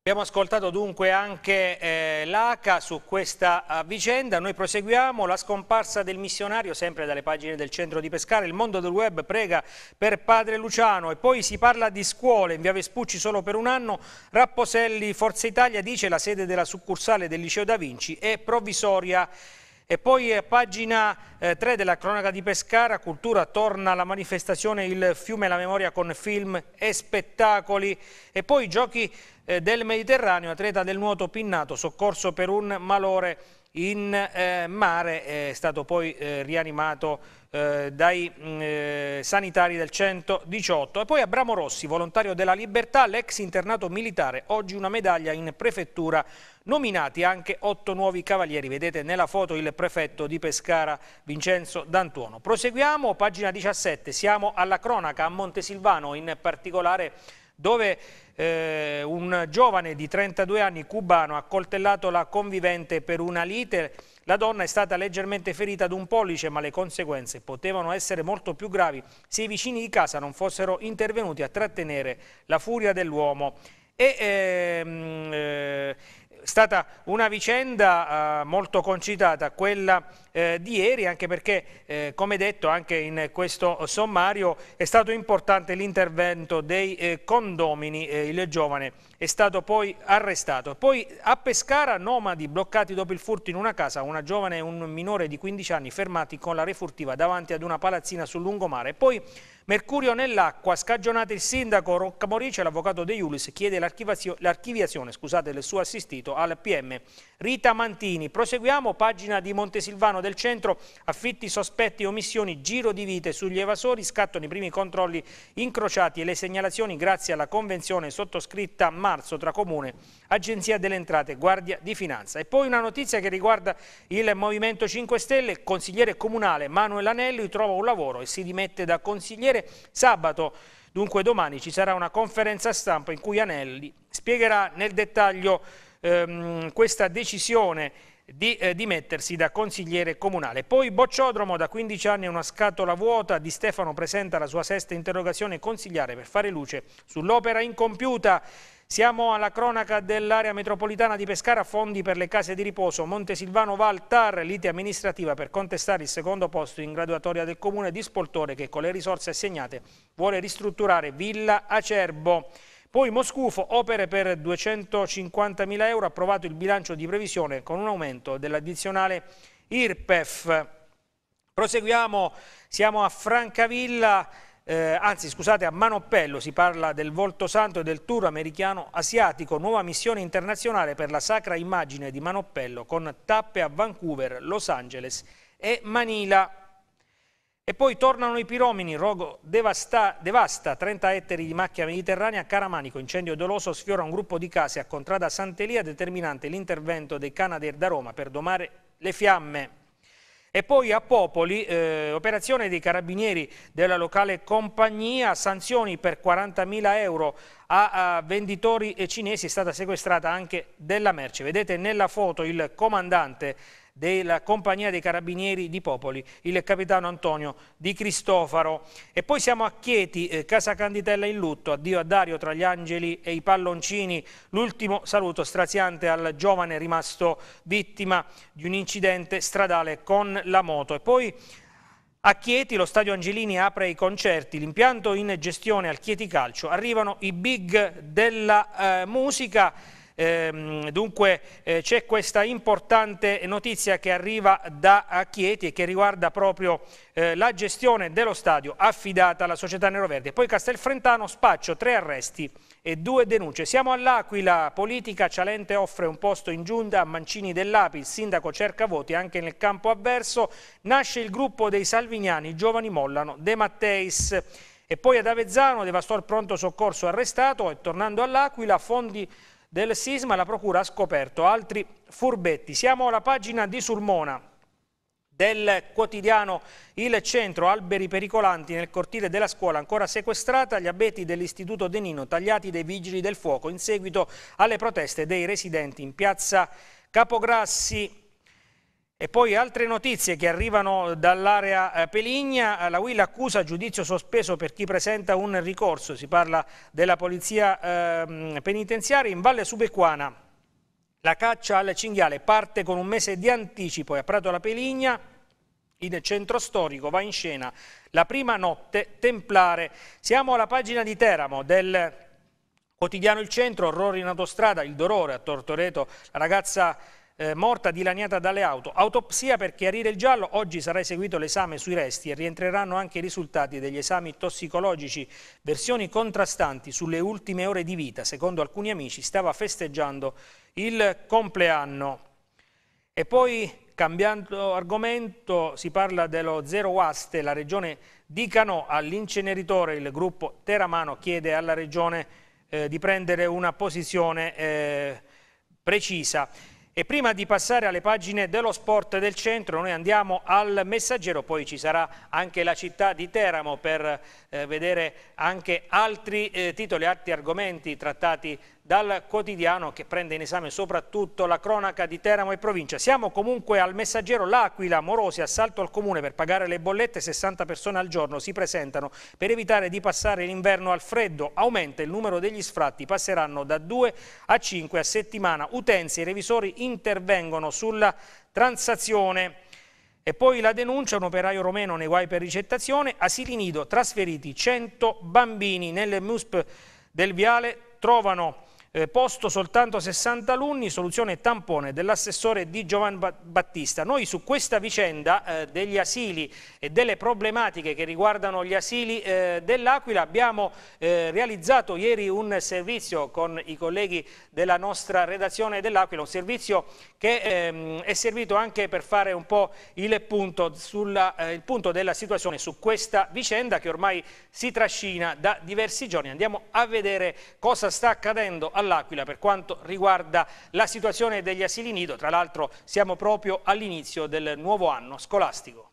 S1: Abbiamo ascoltato dunque anche eh, l'ACA su questa uh, vicenda, noi proseguiamo, la scomparsa del missionario sempre dalle pagine del centro di Pescara, il mondo del web prega per padre Luciano. E poi si parla di scuole. In via Vespucci solo per un anno, Rapposelli Forza Italia dice la sede della succursale del liceo da Vinci è provvisoria e poi a pagina eh, 3 della cronaca di Pescara, Cultura, torna alla manifestazione Il fiume e la memoria con film e spettacoli. E poi giochi eh, del Mediterraneo, atleta del nuoto pinnato, soccorso per un malore in eh, mare, è stato poi eh, rianimato eh, dai mm, eh, sanitari del 118. E poi Abramo Rossi, volontario della Libertà, l'ex internato militare, oggi una medaglia in prefettura, nominati anche otto nuovi cavalieri. Vedete nella foto il prefetto di Pescara Vincenzo D'Antuono. Proseguiamo, pagina 17, siamo alla cronaca a Montesilvano, in particolare dove eh, un giovane di 32 anni cubano ha coltellato la convivente per una lite. La donna è stata leggermente ferita ad un pollice, ma le conseguenze potevano essere molto più gravi se i vicini di casa non fossero intervenuti a trattenere la furia dell'uomo. E, ehm, eh, stata una vicenda eh, molto concitata, quella eh, di ieri, anche perché, eh, come detto anche in questo sommario, è stato importante l'intervento dei eh, condomini, eh, il giovane è stato poi arrestato. Poi a Pescara, nomadi bloccati dopo il furto in una casa, una giovane e un minore di 15 anni fermati con la refurtiva davanti ad una palazzina sul lungomare. Poi Mercurio nell'acqua, scagionate il sindaco Rocca Morice, l'avvocato De Iulis chiede l'archiviazione del suo assistito al PM. Rita Mantini, proseguiamo, pagina di Montesilvano del centro, affitti sospetti e omissioni, giro di vite sugli evasori, scattano i primi controlli incrociati e le segnalazioni grazie alla convenzione sottoscritta a marzo tra Comune, Agenzia delle Entrate, Guardia di Finanza. E poi una notizia che riguarda il Movimento 5 Stelle, consigliere comunale Manuel Anelli trova un lavoro e si dimette da consigliere Corriere. Sabato, dunque domani, ci sarà una conferenza stampa in cui Anelli spiegherà nel dettaglio ehm, questa decisione di eh, dimettersi da consigliere comunale. Poi Bocciodromo, da 15 anni una scatola vuota, Di Stefano presenta la sua sesta interrogazione consigliare per fare luce sull'opera incompiuta. Siamo alla cronaca dell'area metropolitana di Pescara, fondi per le case di riposo, Montesilvano Valtar, lite amministrativa per contestare il secondo posto in graduatoria del comune di Spoltore che con le risorse assegnate vuole ristrutturare Villa Acerbo. Poi Moscufo, opere per 250.000 euro, approvato il bilancio di previsione con un aumento dell'addizionale IRPEF. Proseguiamo, siamo a Francavilla, eh, anzi scusate a Manoppello, si parla del volto santo e del tour americano asiatico, nuova missione internazionale per la sacra immagine di Manoppello con tappe a Vancouver, Los Angeles e Manila. E poi tornano i piromini, rogo devasta, devasta 30 ettari di macchia mediterranea a Caramanico, incendio doloso sfiora un gruppo di case a Contrada Sant'Elia, determinante l'intervento dei Canadair da Roma per domare le fiamme. E poi a Popoli, eh, operazione dei carabinieri della locale compagnia, sanzioni per 40.000 euro a, a venditori cinesi, è stata sequestrata anche della merce. Vedete nella foto il comandante della Compagnia dei Carabinieri di Popoli, il capitano Antonio Di Cristofaro. E poi siamo a Chieti, eh, Casa Canditella in lutto, addio a Dario tra gli angeli e i palloncini, l'ultimo saluto straziante al giovane rimasto vittima di un incidente stradale con la moto. E poi a Chieti lo stadio Angelini apre i concerti, l'impianto in gestione al Chieti Calcio, arrivano i big della eh, musica, Ehm, dunque eh, c'è questa importante notizia che arriva da Chieti e che riguarda proprio eh, la gestione dello stadio affidata alla società Neroverde. Poi Castelfrentano, spaccio, tre arresti e due denunce. Siamo all'Aquila, politica, Cialente offre un posto in giunta a Mancini dell'Api, il sindaco cerca voti anche nel campo avverso, nasce il gruppo dei Salviniani, i giovani mollano, De Matteis. E poi ad Avezzano, devastò il pronto soccorso arrestato e tornando all'Aquila, fondi del sisma la Procura ha scoperto altri furbetti. Siamo alla pagina di Sulmona del quotidiano Il Centro, alberi pericolanti nel cortile della scuola ancora sequestrata, gli abeti dell'istituto Denino tagliati dai vigili del fuoco in seguito alle proteste dei residenti in piazza Capograssi. E poi altre notizie che arrivano dall'area eh, Peligna, la Will accusa giudizio sospeso per chi presenta un ricorso, si parla della polizia eh, penitenziaria in Valle Subequana. La caccia al cinghiale parte con un mese di anticipo e a Prato la Peligna, in centro storico, va in scena la prima notte templare. Siamo alla pagina di Teramo del quotidiano Il Centro, orrori in autostrada, il dolore a Tortoreto, la ragazza eh, morta dilaniata dalle auto. Autopsia per chiarire il giallo, oggi sarà eseguito l'esame sui resti e rientreranno anche i risultati degli esami tossicologici, versioni contrastanti sulle ultime ore di vita. Secondo alcuni amici stava festeggiando il compleanno. E poi cambiando argomento si parla dello zero waste, la regione dica no all'inceneritore, il gruppo Teramano chiede alla regione eh, di prendere una posizione eh, precisa. E prima di passare alle pagine dello sport del centro, noi andiamo al messaggero, poi ci sarà anche la città di Teramo per eh, vedere anche altri eh, titoli, altri argomenti trattati dal quotidiano che prende in esame soprattutto la cronaca di Teramo e provincia. Siamo comunque al messaggero L'Aquila, morosi, assalto al comune per pagare le bollette, 60 persone al giorno si presentano per evitare di passare l'inverno al freddo, aumenta il numero degli sfratti, passeranno da 2 a 5 a settimana, utenze e revisori intervengono sulla transazione. E poi la denuncia, un operaio romeno nei guai per ricettazione, asili nido, trasferiti 100 bambini nelle MUSP del Viale, trovano eh, posto soltanto 60 alunni, soluzione tampone dell'assessore di Giovanni Battista. Noi su questa vicenda eh, degli asili e delle problematiche che riguardano gli asili eh, dell'Aquila abbiamo eh, realizzato ieri un servizio con i colleghi della nostra redazione dell'Aquila, un servizio che ehm, è servito anche per fare un po' il punto, sulla, eh, il punto della situazione su questa vicenda che ormai si trascina da diversi giorni. Andiamo a vedere cosa sta accadendo all'Aquila per quanto riguarda la situazione degli asili nido. Tra l'altro siamo proprio all'inizio del nuovo anno scolastico.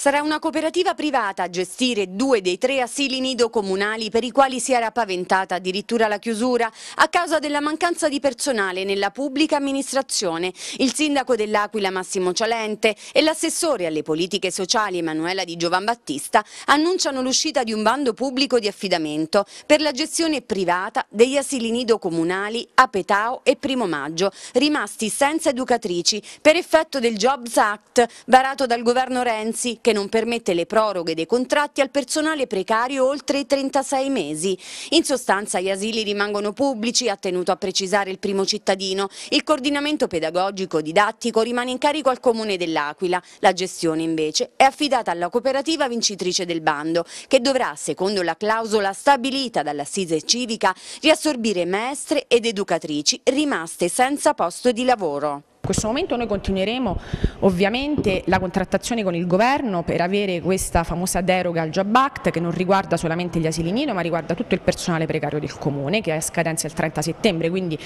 S9: Sarà una cooperativa privata a gestire due dei tre asili nido comunali per i quali si era paventata addirittura la chiusura a causa della mancanza di personale nella pubblica amministrazione. Il sindaco dell'Aquila Massimo Cialente e l'assessore alle politiche sociali Emanuela Di Giovan Battista annunciano l'uscita di un bando pubblico di affidamento per la gestione privata degli asili nido comunali a Petao e Primo Maggio, rimasti senza educatrici per effetto del Jobs Act varato dal governo Renzi che non permette le proroghe dei contratti al personale precario oltre i 36 mesi. In sostanza gli asili rimangono pubblici, ha tenuto a precisare il primo cittadino. Il coordinamento pedagogico didattico rimane in carico al Comune dell'Aquila. La gestione invece è affidata alla cooperativa vincitrice del bando, che dovrà, secondo la clausola stabilita dall'assise civica, riassorbire maestre ed educatrici rimaste senza posto di lavoro.
S10: In questo momento noi continueremo ovviamente la contrattazione con il governo per avere questa famosa deroga al Job Act che non riguarda solamente gli asili nido ma riguarda tutto il personale precario del comune che ha scadenza il 30 settembre quindi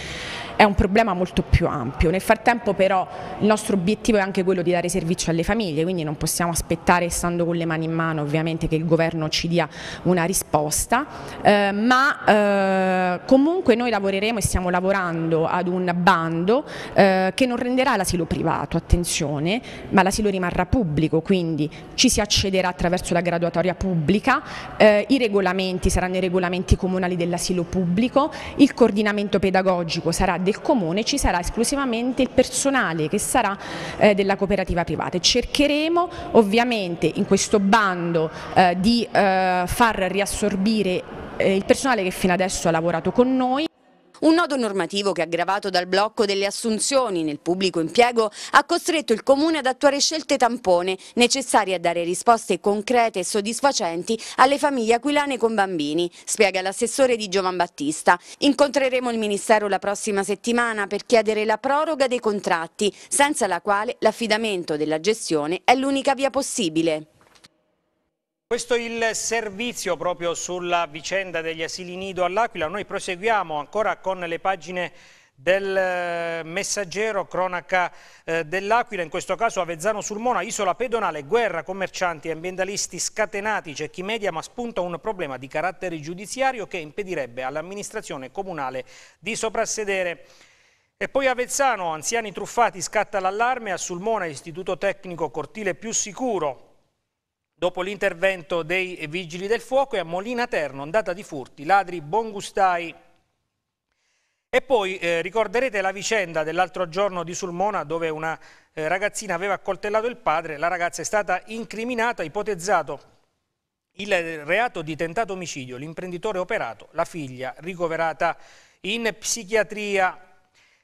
S10: è un problema molto più ampio. Nel frattempo però il nostro obiettivo è anche quello di dare servizio alle famiglie quindi non possiamo aspettare stando con le mani in mano ovviamente che il governo ci dia una risposta eh, ma eh, comunque noi lavoreremo e stiamo lavorando ad un bando eh, che non renderà l'asilo privato, attenzione, ma l'asilo rimarrà pubblico, quindi ci si accederà attraverso la graduatoria pubblica, eh, i regolamenti saranno i regolamenti comunali dell'asilo pubblico, il coordinamento pedagogico sarà del comune, ci sarà esclusivamente il personale che sarà eh, della cooperativa privata. Cercheremo ovviamente in questo bando eh, di eh, far riassorbire eh, il personale che fino adesso ha lavorato con noi.
S9: Un nodo normativo che aggravato dal blocco delle assunzioni nel pubblico impiego ha costretto il Comune ad attuare scelte tampone necessarie a dare risposte concrete e soddisfacenti alle famiglie aquilane con bambini, spiega l'assessore di Giovan Battista. Incontreremo il Ministero la prossima settimana per chiedere la proroga dei contratti, senza la quale l'affidamento della gestione è l'unica via possibile.
S1: Questo è il servizio proprio sulla vicenda degli asili nido all'Aquila. Noi proseguiamo ancora con le pagine del eh, messaggero, cronaca eh, dell'Aquila, in questo caso Avezzano sul Mona, isola pedonale, guerra, commercianti e ambientalisti scatenati, c'è chi media ma spunta un problema di carattere giudiziario che impedirebbe all'amministrazione comunale di soprassedere. E poi Avezzano, anziani truffati, scatta l'allarme, a Sulmona, istituto tecnico cortile più sicuro, dopo l'intervento dei vigili del fuoco e a Molina Terno, ondata di furti, ladri, bongustai. E poi eh, ricorderete la vicenda dell'altro giorno di Sulmona dove una eh, ragazzina aveva accoltellato il padre, la ragazza è stata incriminata, ipotezzato il reato di tentato omicidio, l'imprenditore operato, la figlia ricoverata in psichiatria.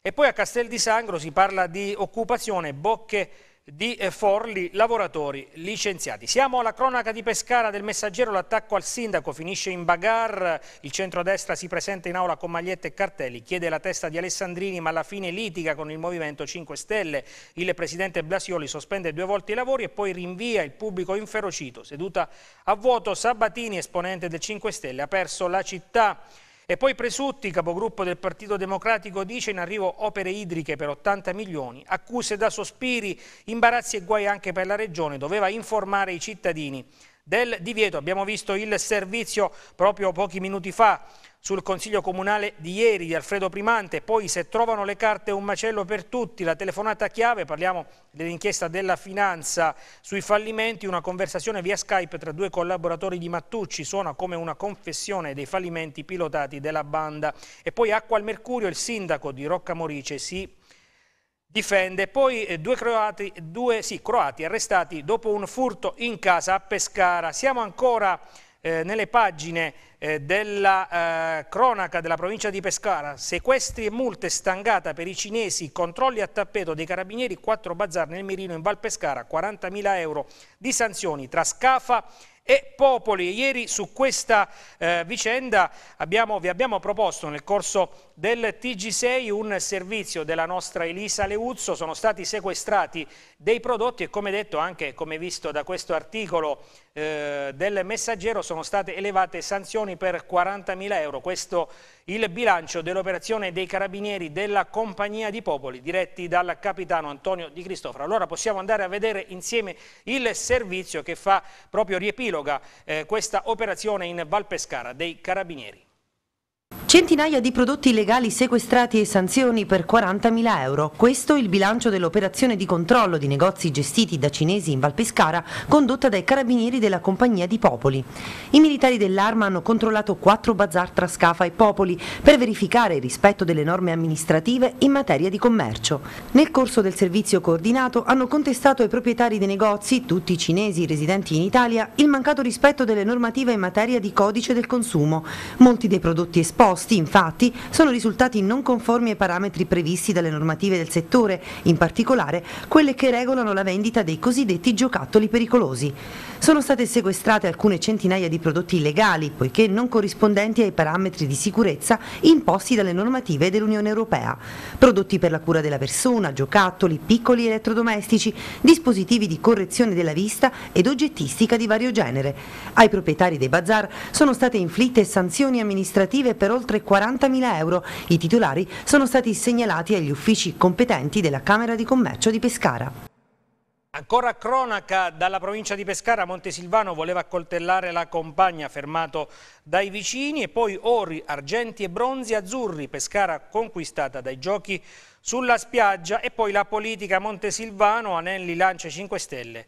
S1: E poi a Castel di Sangro si parla di occupazione, bocche di eh, Forli, lavoratori licenziati. Siamo alla cronaca di Pescara del Messaggero, l'attacco al sindaco finisce in bagar, il centrodestra si presenta in aula con magliette e cartelli, chiede la testa di Alessandrini ma alla fine litiga con il Movimento 5 Stelle, il presidente Blasioli sospende due volte i lavori e poi rinvia il pubblico inferocito, seduta a vuoto Sabatini, esponente del 5 Stelle, ha perso la città. E poi Presutti, capogruppo del Partito Democratico, dice in arrivo opere idriche per 80 milioni, accuse da sospiri, imbarazzi e guai anche per la Regione, doveva informare i cittadini del divieto. Abbiamo visto il servizio proprio pochi minuti fa sul Consiglio Comunale di ieri di Alfredo Primante, poi se trovano le carte un macello per tutti, la telefonata chiave, parliamo dell'inchiesta della finanza sui fallimenti, una conversazione via Skype tra due collaboratori di Mattucci, suona come una confessione dei fallimenti pilotati della banda. E poi acqua al mercurio, il sindaco di Rocca Morice si difende, poi eh, due, croati, due sì, croati arrestati dopo un furto in casa a Pescara, siamo ancora eh, nelle pagine eh, della eh, cronaca della provincia di Pescara, sequestri e multe stangata per i cinesi, controlli a tappeto dei carabinieri, quattro bazar nel Mirino in Val Pescara, 40.000 euro di sanzioni tra Scafa e Popoli. Ieri su questa eh, vicenda abbiamo, vi abbiamo proposto nel corso del TG6, un servizio della nostra Elisa Leuzzo, sono stati sequestrati dei prodotti e come detto anche, come visto da questo articolo eh, del messaggero, sono state elevate sanzioni per 40.000 euro. Questo il bilancio dell'operazione dei carabinieri della Compagnia di Popoli, diretti dal capitano Antonio Di Cristoforo. Allora possiamo andare a vedere insieme il servizio che fa proprio riepiloga eh, questa operazione in Valpescara dei carabinieri.
S11: Centinaia di prodotti illegali sequestrati e sanzioni per 40.000 euro. Questo il bilancio dell'operazione di controllo di negozi gestiti da cinesi in Valpescara condotta dai carabinieri della Compagnia di Popoli. I militari dell'arma hanno controllato quattro bazar tra Scafa e Popoli per verificare il rispetto delle norme amministrative in materia di commercio. Nel corso del servizio coordinato hanno contestato ai proprietari dei negozi, tutti cinesi residenti in Italia, il mancato rispetto delle normative in materia di codice del consumo. Molti dei prodotti esposti proposti, infatti, sono risultati non conformi ai parametri previsti dalle normative del settore, in particolare quelle che regolano la vendita dei cosiddetti giocattoli pericolosi. Sono state sequestrate alcune centinaia di prodotti illegali, poiché non corrispondenti ai parametri di sicurezza imposti dalle normative dell'Unione Europea. Prodotti per la cura della persona, giocattoli, piccoli elettrodomestici, dispositivi di correzione della vista ed oggettistica di vario genere. Ai proprietari dei bazar sono state inflitte sanzioni amministrative per oltre oltre 40.000 euro. I titolari sono stati segnalati agli uffici competenti della Camera di Commercio di Pescara.
S1: Ancora cronaca dalla provincia di Pescara, Montesilvano voleva accoltellare la compagna fermato dai vicini e poi ori, argenti e bronzi azzurri, Pescara conquistata dai giochi sulla spiaggia. E poi la politica. Montesilvano, Anelli lancia 5 Stelle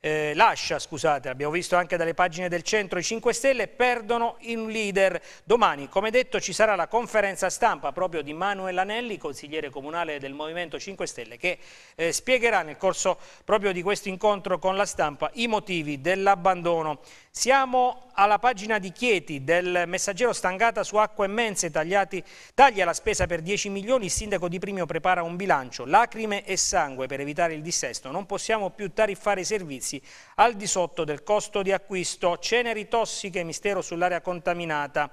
S1: eh, lascia, scusate, l'abbiamo visto anche dalle pagine del centro, i 5 Stelle perdono un leader. Domani, come detto, ci sarà la conferenza stampa proprio di Manuel Anelli, consigliere comunale del Movimento 5 Stelle, che eh, spiegherà nel corso proprio di questo incontro con la stampa i motivi dell'abbandono. Siamo alla pagina di Chieti del messaggero stangata su acqua e mense, tagliati, taglia la spesa per 10 milioni, il sindaco di Primio prepara un bilancio, lacrime e sangue per evitare il dissesto, non possiamo più tariffare i servizi al di sotto del costo di acquisto, ceneri tossiche, mistero sull'area contaminata.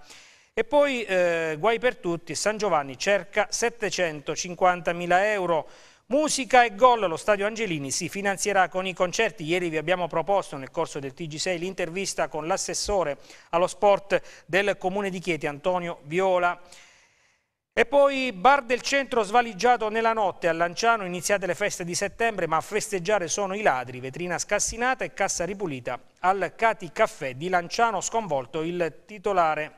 S1: E poi eh, guai per tutti, San Giovanni cerca 750 mila euro, Musica e gol, lo Stadio Angelini si finanzierà con i concerti. Ieri vi abbiamo proposto nel corso del TG6 l'intervista con l'assessore allo sport del Comune di Chieti, Antonio Viola. E poi bar del centro svaligiato nella notte a Lanciano, iniziate le feste di settembre, ma a festeggiare sono i ladri, vetrina scassinata e cassa ripulita al Cati Caffè di Lanciano, sconvolto il titolare.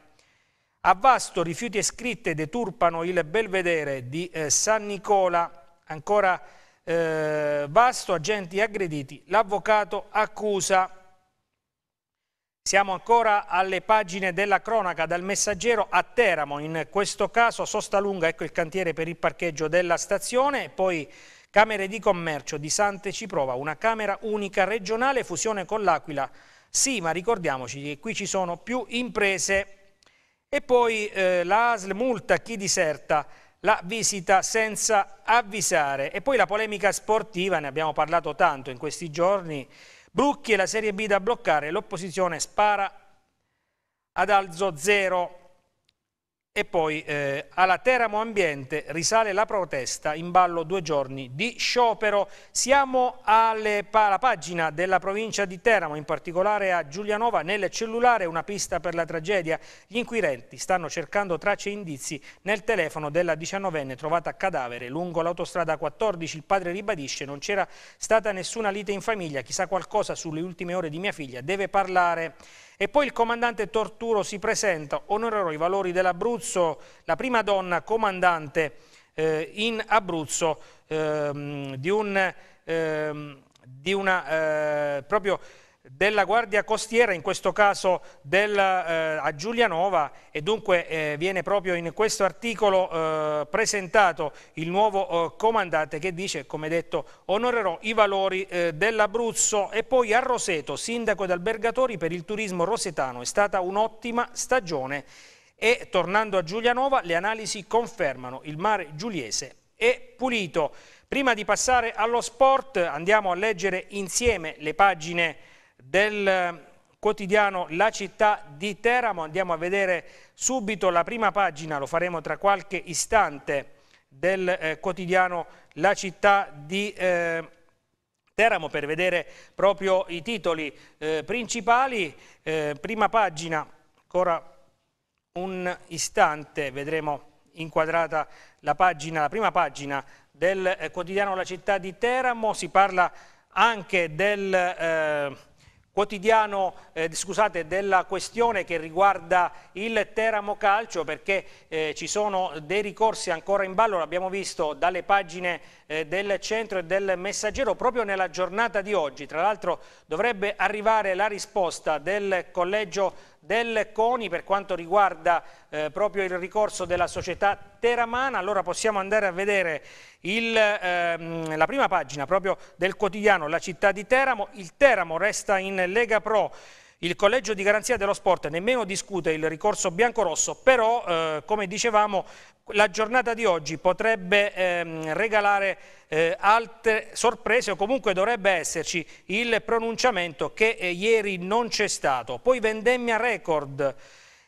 S1: A Vasto rifiuti e scritte deturpano il belvedere di eh, San Nicola ancora eh, vasto, agenti aggrediti, l'avvocato accusa. Siamo ancora alle pagine della cronaca dal messaggero a Teramo, in questo caso Sosta Lunga, ecco il cantiere per il parcheggio della stazione, poi Camere di Commercio di Sante ci prova, una Camera unica regionale, fusione con l'Aquila. Sì, ma ricordiamoci che qui ci sono più imprese. E poi eh, la ASL multa chi diserta la visita senza avvisare. E poi la polemica sportiva, ne abbiamo parlato tanto in questi giorni, Brucchi e la Serie B da bloccare, l'opposizione spara ad alzo zero. E poi eh, alla Teramo Ambiente risale la protesta, in ballo due giorni di sciopero. Siamo alla pagina della provincia di Teramo, in particolare a Giulianova, nel cellulare una pista per la tragedia. Gli inquirenti stanno cercando tracce e indizi nel telefono della 19enne trovata a cadavere lungo l'autostrada 14. Il padre ribadisce non c'era stata nessuna lite in famiglia, chissà qualcosa sulle ultime ore di mia figlia, deve parlare. E poi il comandante Torturo si presenta, onorerò i valori dell'Abruzzo, la prima donna comandante eh, in Abruzzo ehm, di, un, ehm, di una eh, proprio della Guardia Costiera, in questo caso del, eh, a Giulianova e dunque eh, viene proprio in questo articolo eh, presentato il nuovo eh, comandante che dice, come detto, onorerò i valori eh, dell'Abruzzo e poi a Roseto, sindaco ed albergatori per il turismo rosetano, è stata un'ottima stagione. E tornando a Giulianova le analisi confermano il mare giuliese è pulito. Prima di passare allo sport andiamo a leggere insieme le pagine del quotidiano La Città di Teramo. Andiamo a vedere subito la prima pagina, lo faremo tra qualche istante, del eh, quotidiano La Città di eh, Teramo per vedere proprio i titoli eh, principali. Eh, prima pagina, ancora un istante, vedremo inquadrata la, pagina, la prima pagina del eh, quotidiano La Città di Teramo. Si parla anche del eh, quotidiano, eh, scusate, della questione che riguarda il Teramo Calcio perché eh, ci sono dei ricorsi ancora in ballo, l'abbiamo visto dalle pagine eh, del centro e del messaggero proprio nella giornata di oggi. Tra l'altro dovrebbe arrivare la risposta del collegio del CONI per quanto riguarda eh, proprio il ricorso della società teramana. Allora possiamo andare a vedere il, ehm, la prima pagina proprio del quotidiano La città di Teramo. Il Teramo resta in Lega Pro. Il collegio di garanzia dello sport nemmeno discute il ricorso biancorosso, però eh, come dicevamo la giornata di oggi potrebbe ehm, regalare eh, altre sorprese o comunque dovrebbe esserci il pronunciamento che eh, ieri non c'è stato. Poi vendemmia record.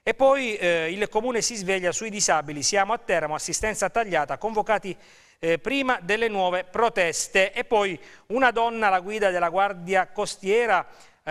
S1: E poi eh, il comune si sveglia sui disabili, siamo a Teramo, assistenza tagliata, convocati eh, prima delle nuove proteste. E poi una donna alla guida della Guardia Costiera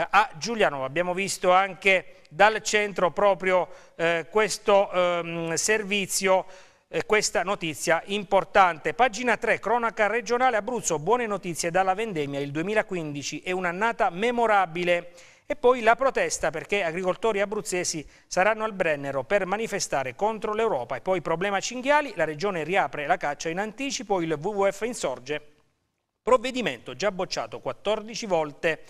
S1: a Giulianova. Abbiamo visto anche dal centro proprio eh, questo ehm, servizio eh, questa notizia importante. Pagina 3, cronaca regionale Abruzzo, buone notizie dalla vendemmia, il 2015 è un'annata memorabile. E poi la protesta perché agricoltori abruzzesi saranno al Brennero per manifestare contro l'Europa. E poi problema cinghiali, la regione riapre la caccia in anticipo, il WWF insorge. Provvedimento già bocciato 14 volte.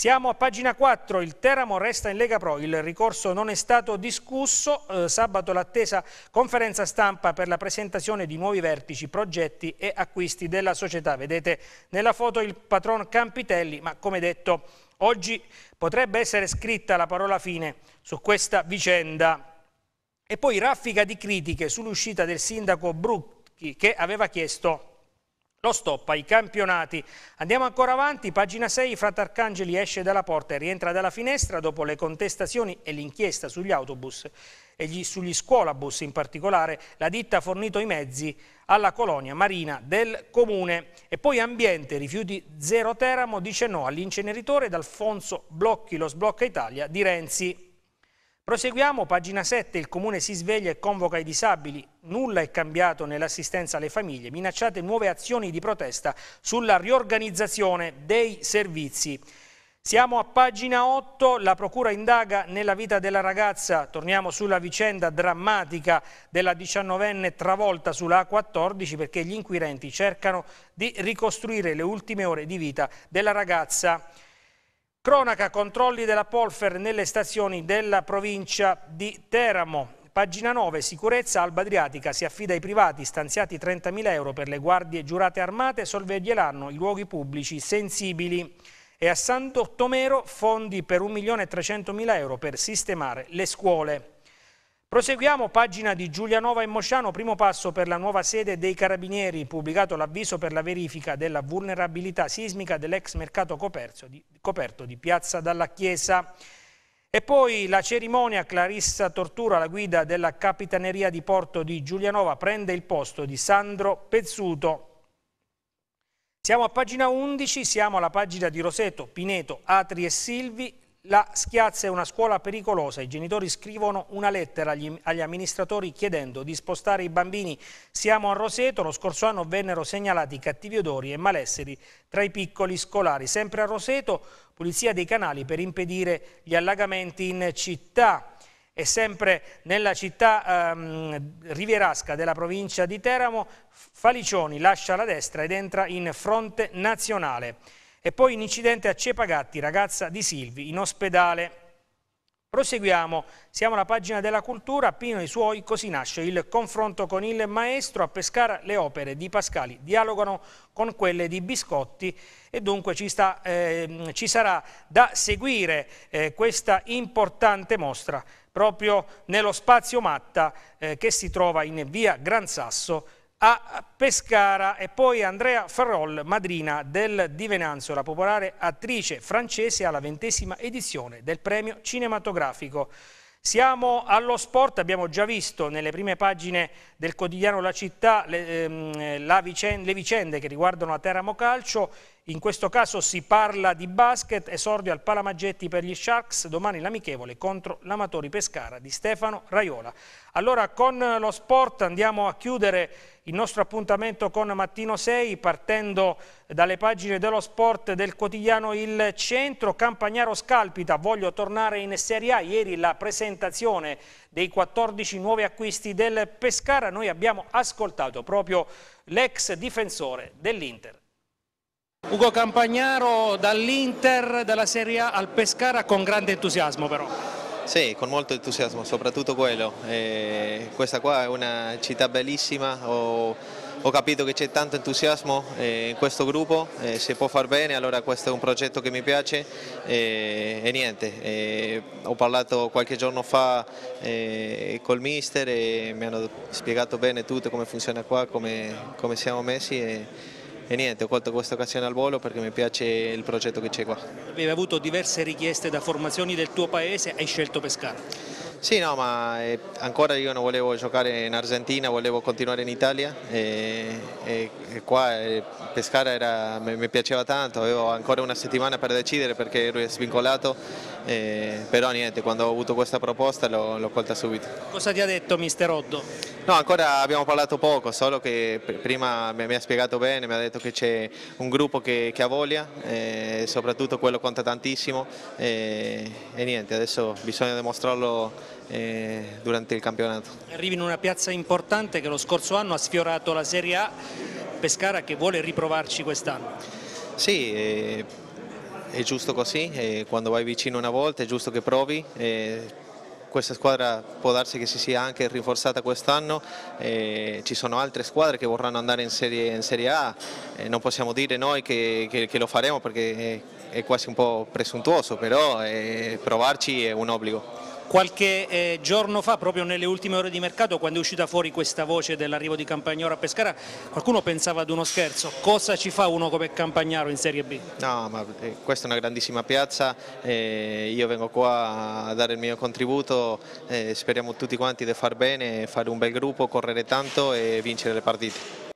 S1: Siamo a pagina 4, il Teramo resta in Lega Pro, il ricorso non è stato discusso, eh, sabato l'attesa conferenza stampa per la presentazione di nuovi vertici, progetti e acquisti della società. Vedete nella foto il patron Campitelli, ma come detto oggi potrebbe essere scritta la parola fine su questa vicenda. E poi raffica di critiche sull'uscita del sindaco Brucchi che aveva chiesto lo stop ai campionati. Andiamo ancora avanti, pagina 6, Fratarcangeli esce dalla porta e rientra dalla finestra dopo le contestazioni e l'inchiesta sugli autobus e gli, sugli scuolabus in particolare, la ditta ha fornito i mezzi alla colonia marina del comune. E poi ambiente, rifiuti zero Teramo, dice no all'inceneritore d'Alfonso Blocchi, lo sblocca Italia di Renzi. Proseguiamo, pagina 7, il comune si sveglia e convoca i disabili, nulla è cambiato nell'assistenza alle famiglie, minacciate nuove azioni di protesta sulla riorganizzazione dei servizi. Siamo a pagina 8, la procura indaga nella vita della ragazza, torniamo sulla vicenda drammatica della diciannovenne travolta sulla A14 perché gli inquirenti cercano di ricostruire le ultime ore di vita della ragazza. Cronaca, controlli della Polfer nelle stazioni della provincia di Teramo. Pagina 9, sicurezza, Alba Adriatica si affida ai privati, stanziati 30.000 euro per le guardie giurate armate, sorveglieranno i luoghi pubblici sensibili. E a Sant'Ottomero fondi per 1.300.000 euro per sistemare le scuole. Proseguiamo, pagina di Giulianova e Mosciano, primo passo per la nuova sede dei Carabinieri, pubblicato l'avviso per la verifica della vulnerabilità sismica dell'ex mercato coperto di, coperto di Piazza dalla Chiesa. E poi la cerimonia Clarissa Tortura, la guida della Capitaneria di Porto di Giulianova, prende il posto di Sandro Pezzuto. Siamo a pagina 11, siamo alla pagina di Roseto, Pineto, Atri e Silvi, la Schiazza è una scuola pericolosa, i genitori scrivono una lettera agli, agli, amministratori chiedendo di spostare i bambini. Siamo a Roseto, lo scorso anno vennero segnalati cattivi odori e malesseri tra i piccoli scolari. Sempre a Roseto, pulizia dei canali per impedire gli allagamenti in città. E sempre nella città ehm, rivierasca della provincia di Teramo, Falicioni lascia la destra ed entra in fronte nazionale. E poi un incidente a Cepagatti, ragazza di Silvi, in ospedale. Proseguiamo, siamo alla pagina della cultura, Pino e i suoi, così nasce il confronto con il maestro, a Pescara le opere di Pascali dialogano con quelle di Biscotti. E dunque ci, sta, eh, ci sarà da seguire eh, questa importante mostra proprio nello spazio Matta eh, che si trova in via Gran Sasso a Pescara e poi Andrea Ferrol, madrina del Di Venanzio, la popolare attrice francese alla ventesima edizione del premio cinematografico. Siamo allo sport, abbiamo già visto nelle prime pagine del quotidiano La Città le, ehm, vicende, le vicende che riguardano la Teramo Calcio, in questo caso si parla di basket, esordio al Palamaggetti per gli Sharks, domani l'amichevole contro l'Amatori Pescara di Stefano Raiola. Allora con lo sport andiamo a chiudere il nostro appuntamento con Mattino 6 partendo dalle pagine dello sport del quotidiano Il Centro. Campagnaro Scalpita, voglio tornare in Serie A. Ieri la presentazione dei 14 nuovi acquisti del Pescara. Noi abbiamo ascoltato proprio l'ex difensore dell'Inter. Ugo Campagnaro dall'Inter, dalla Serie A al Pescara con grande entusiasmo però.
S12: Sì, con molto entusiasmo, soprattutto quello. Eh, questa qua è una città bellissima, ho, ho capito che c'è tanto entusiasmo eh, in questo gruppo, eh, se può far bene allora questo è un progetto che mi piace e niente, ho parlato qualche giorno fa eh, col mister e mi hanno spiegato bene tutto come funziona qua, come, come siamo messi. E, e niente, ho colto questa occasione al volo perché mi piace il progetto che c'è qua.
S1: Avevi avuto diverse richieste da formazioni del tuo paese, hai scelto Pescara?
S12: Sì, no, ma eh, ancora io non volevo giocare in Argentina, volevo continuare in Italia e, e, e qua eh, Pescara era, mi, mi, piaceva tanto, avevo ancora una settimana per decidere perché ero svincolato, eh, però niente, quando ho avuto questa proposta l'ho colta subito.
S1: Cosa ti ha detto mister Oddo?
S12: No, ancora abbiamo parlato poco, solo che prima mi, ha spiegato bene, mi ha detto che c'è un gruppo che, che ha voglia, eh, soprattutto quello conta tantissimo e, e niente, adesso bisogna dimostrarlo eh, durante il campionato.
S1: Arrivi in una piazza importante che lo scorso anno ha sfiorato la Serie A, Pescara che vuole riprovarci quest'anno.
S12: Sì, eh, è giusto così, eh, quando vai vicino una volta è giusto che provi eh, questa squadra può darsi che si sia anche rinforzata quest'anno, eh, ci sono altre squadre che vorranno andare in Serie, in serie A, eh, non possiamo dire noi che, che, che lo faremo perché è, è, quasi un po' presuntuoso, però eh, provarci è un obbligo.
S1: Qualche eh, giorno fa, proprio nelle ultime ore di mercato, quando è uscita fuori questa voce dell'arrivo di Campagnaro a Pescara, qualcuno pensava ad uno scherzo. Cosa ci fa uno come Campagnaro in Serie B?
S12: No, ma eh, questa è una grandissima piazza, eh, io vengo qua a dare il mio contributo, eh, speriamo tutti quanti di far bene, fare un bel gruppo, correre tanto e vincere le partite.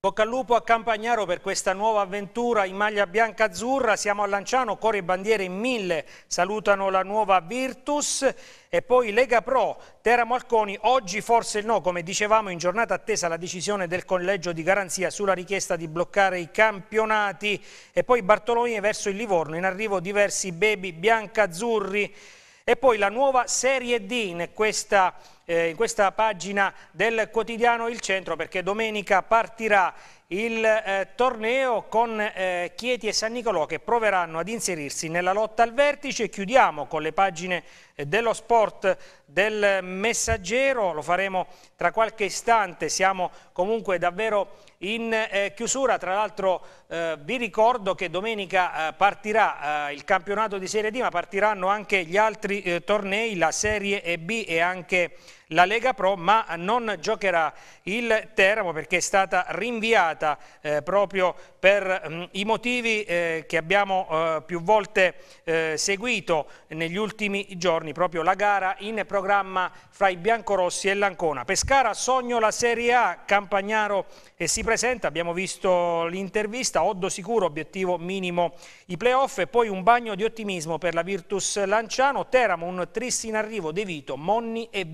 S1: Bocca al lupo a Campagnaro per questa nuova avventura in maglia bianca-azzurra, siamo a Lanciano, cori e bandiere in mille, salutano la nuova Virtus. E poi Lega Pro, Teramo Alconi, oggi forse no, come dicevamo in giornata attesa la decisione del collegio di garanzia sulla richiesta di bloccare i campionati. E poi Bartolomei verso il Livorno, in arrivo diversi baby bianca-azzurri e poi la nuova Serie D in questa eh, in questa pagina del quotidiano Il Centro perché domenica partirà il eh, torneo con eh, Chieti e San Nicolò che proveranno ad inserirsi nella lotta al vertice. Chiudiamo con le pagine eh, dello sport del messaggero, lo faremo tra qualche istante, siamo comunque davvero in eh, chiusura. Tra l'altro eh, vi ricordo che domenica eh, partirà il campionato di Serie D ma partiranno anche gli altri tornei, la Serie B e anche la Lega Pro, ma non giocherà il Teramo perché è stata rinviata eh, proprio per mh, mm, i motivi eh, che abbiamo eh, più volte eh, seguito negli ultimi giorni, proprio la gara in programma fra i biancorossi e l'Ancona. Pescara sogno la Serie A, Campagnaro e si presenta, abbiamo visto l'intervista, Oddo sicuro, obiettivo minimo i playoff e poi un bagno di ottimismo per la Virtus Lanciano, Teramo un tris in arrivo, De Vito, Monni e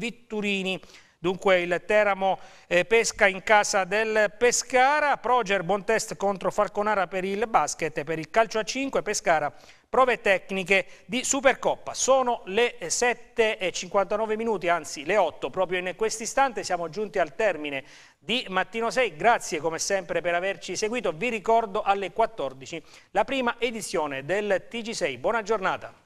S1: Vitturini. Dunque il Teramo eh, pesca in casa del Pescara, Proger buon test contro Falconara per il basket, per il calcio a 5 Pescara prove tecniche di Supercoppa. Sono le 7.59 minuti, anzi le 8, proprio in questo istante siamo giunti al termine di Mattino 6. Grazie come sempre per averci seguito. Vi ricordo alle 14 la prima edizione del TG6. Buona giornata.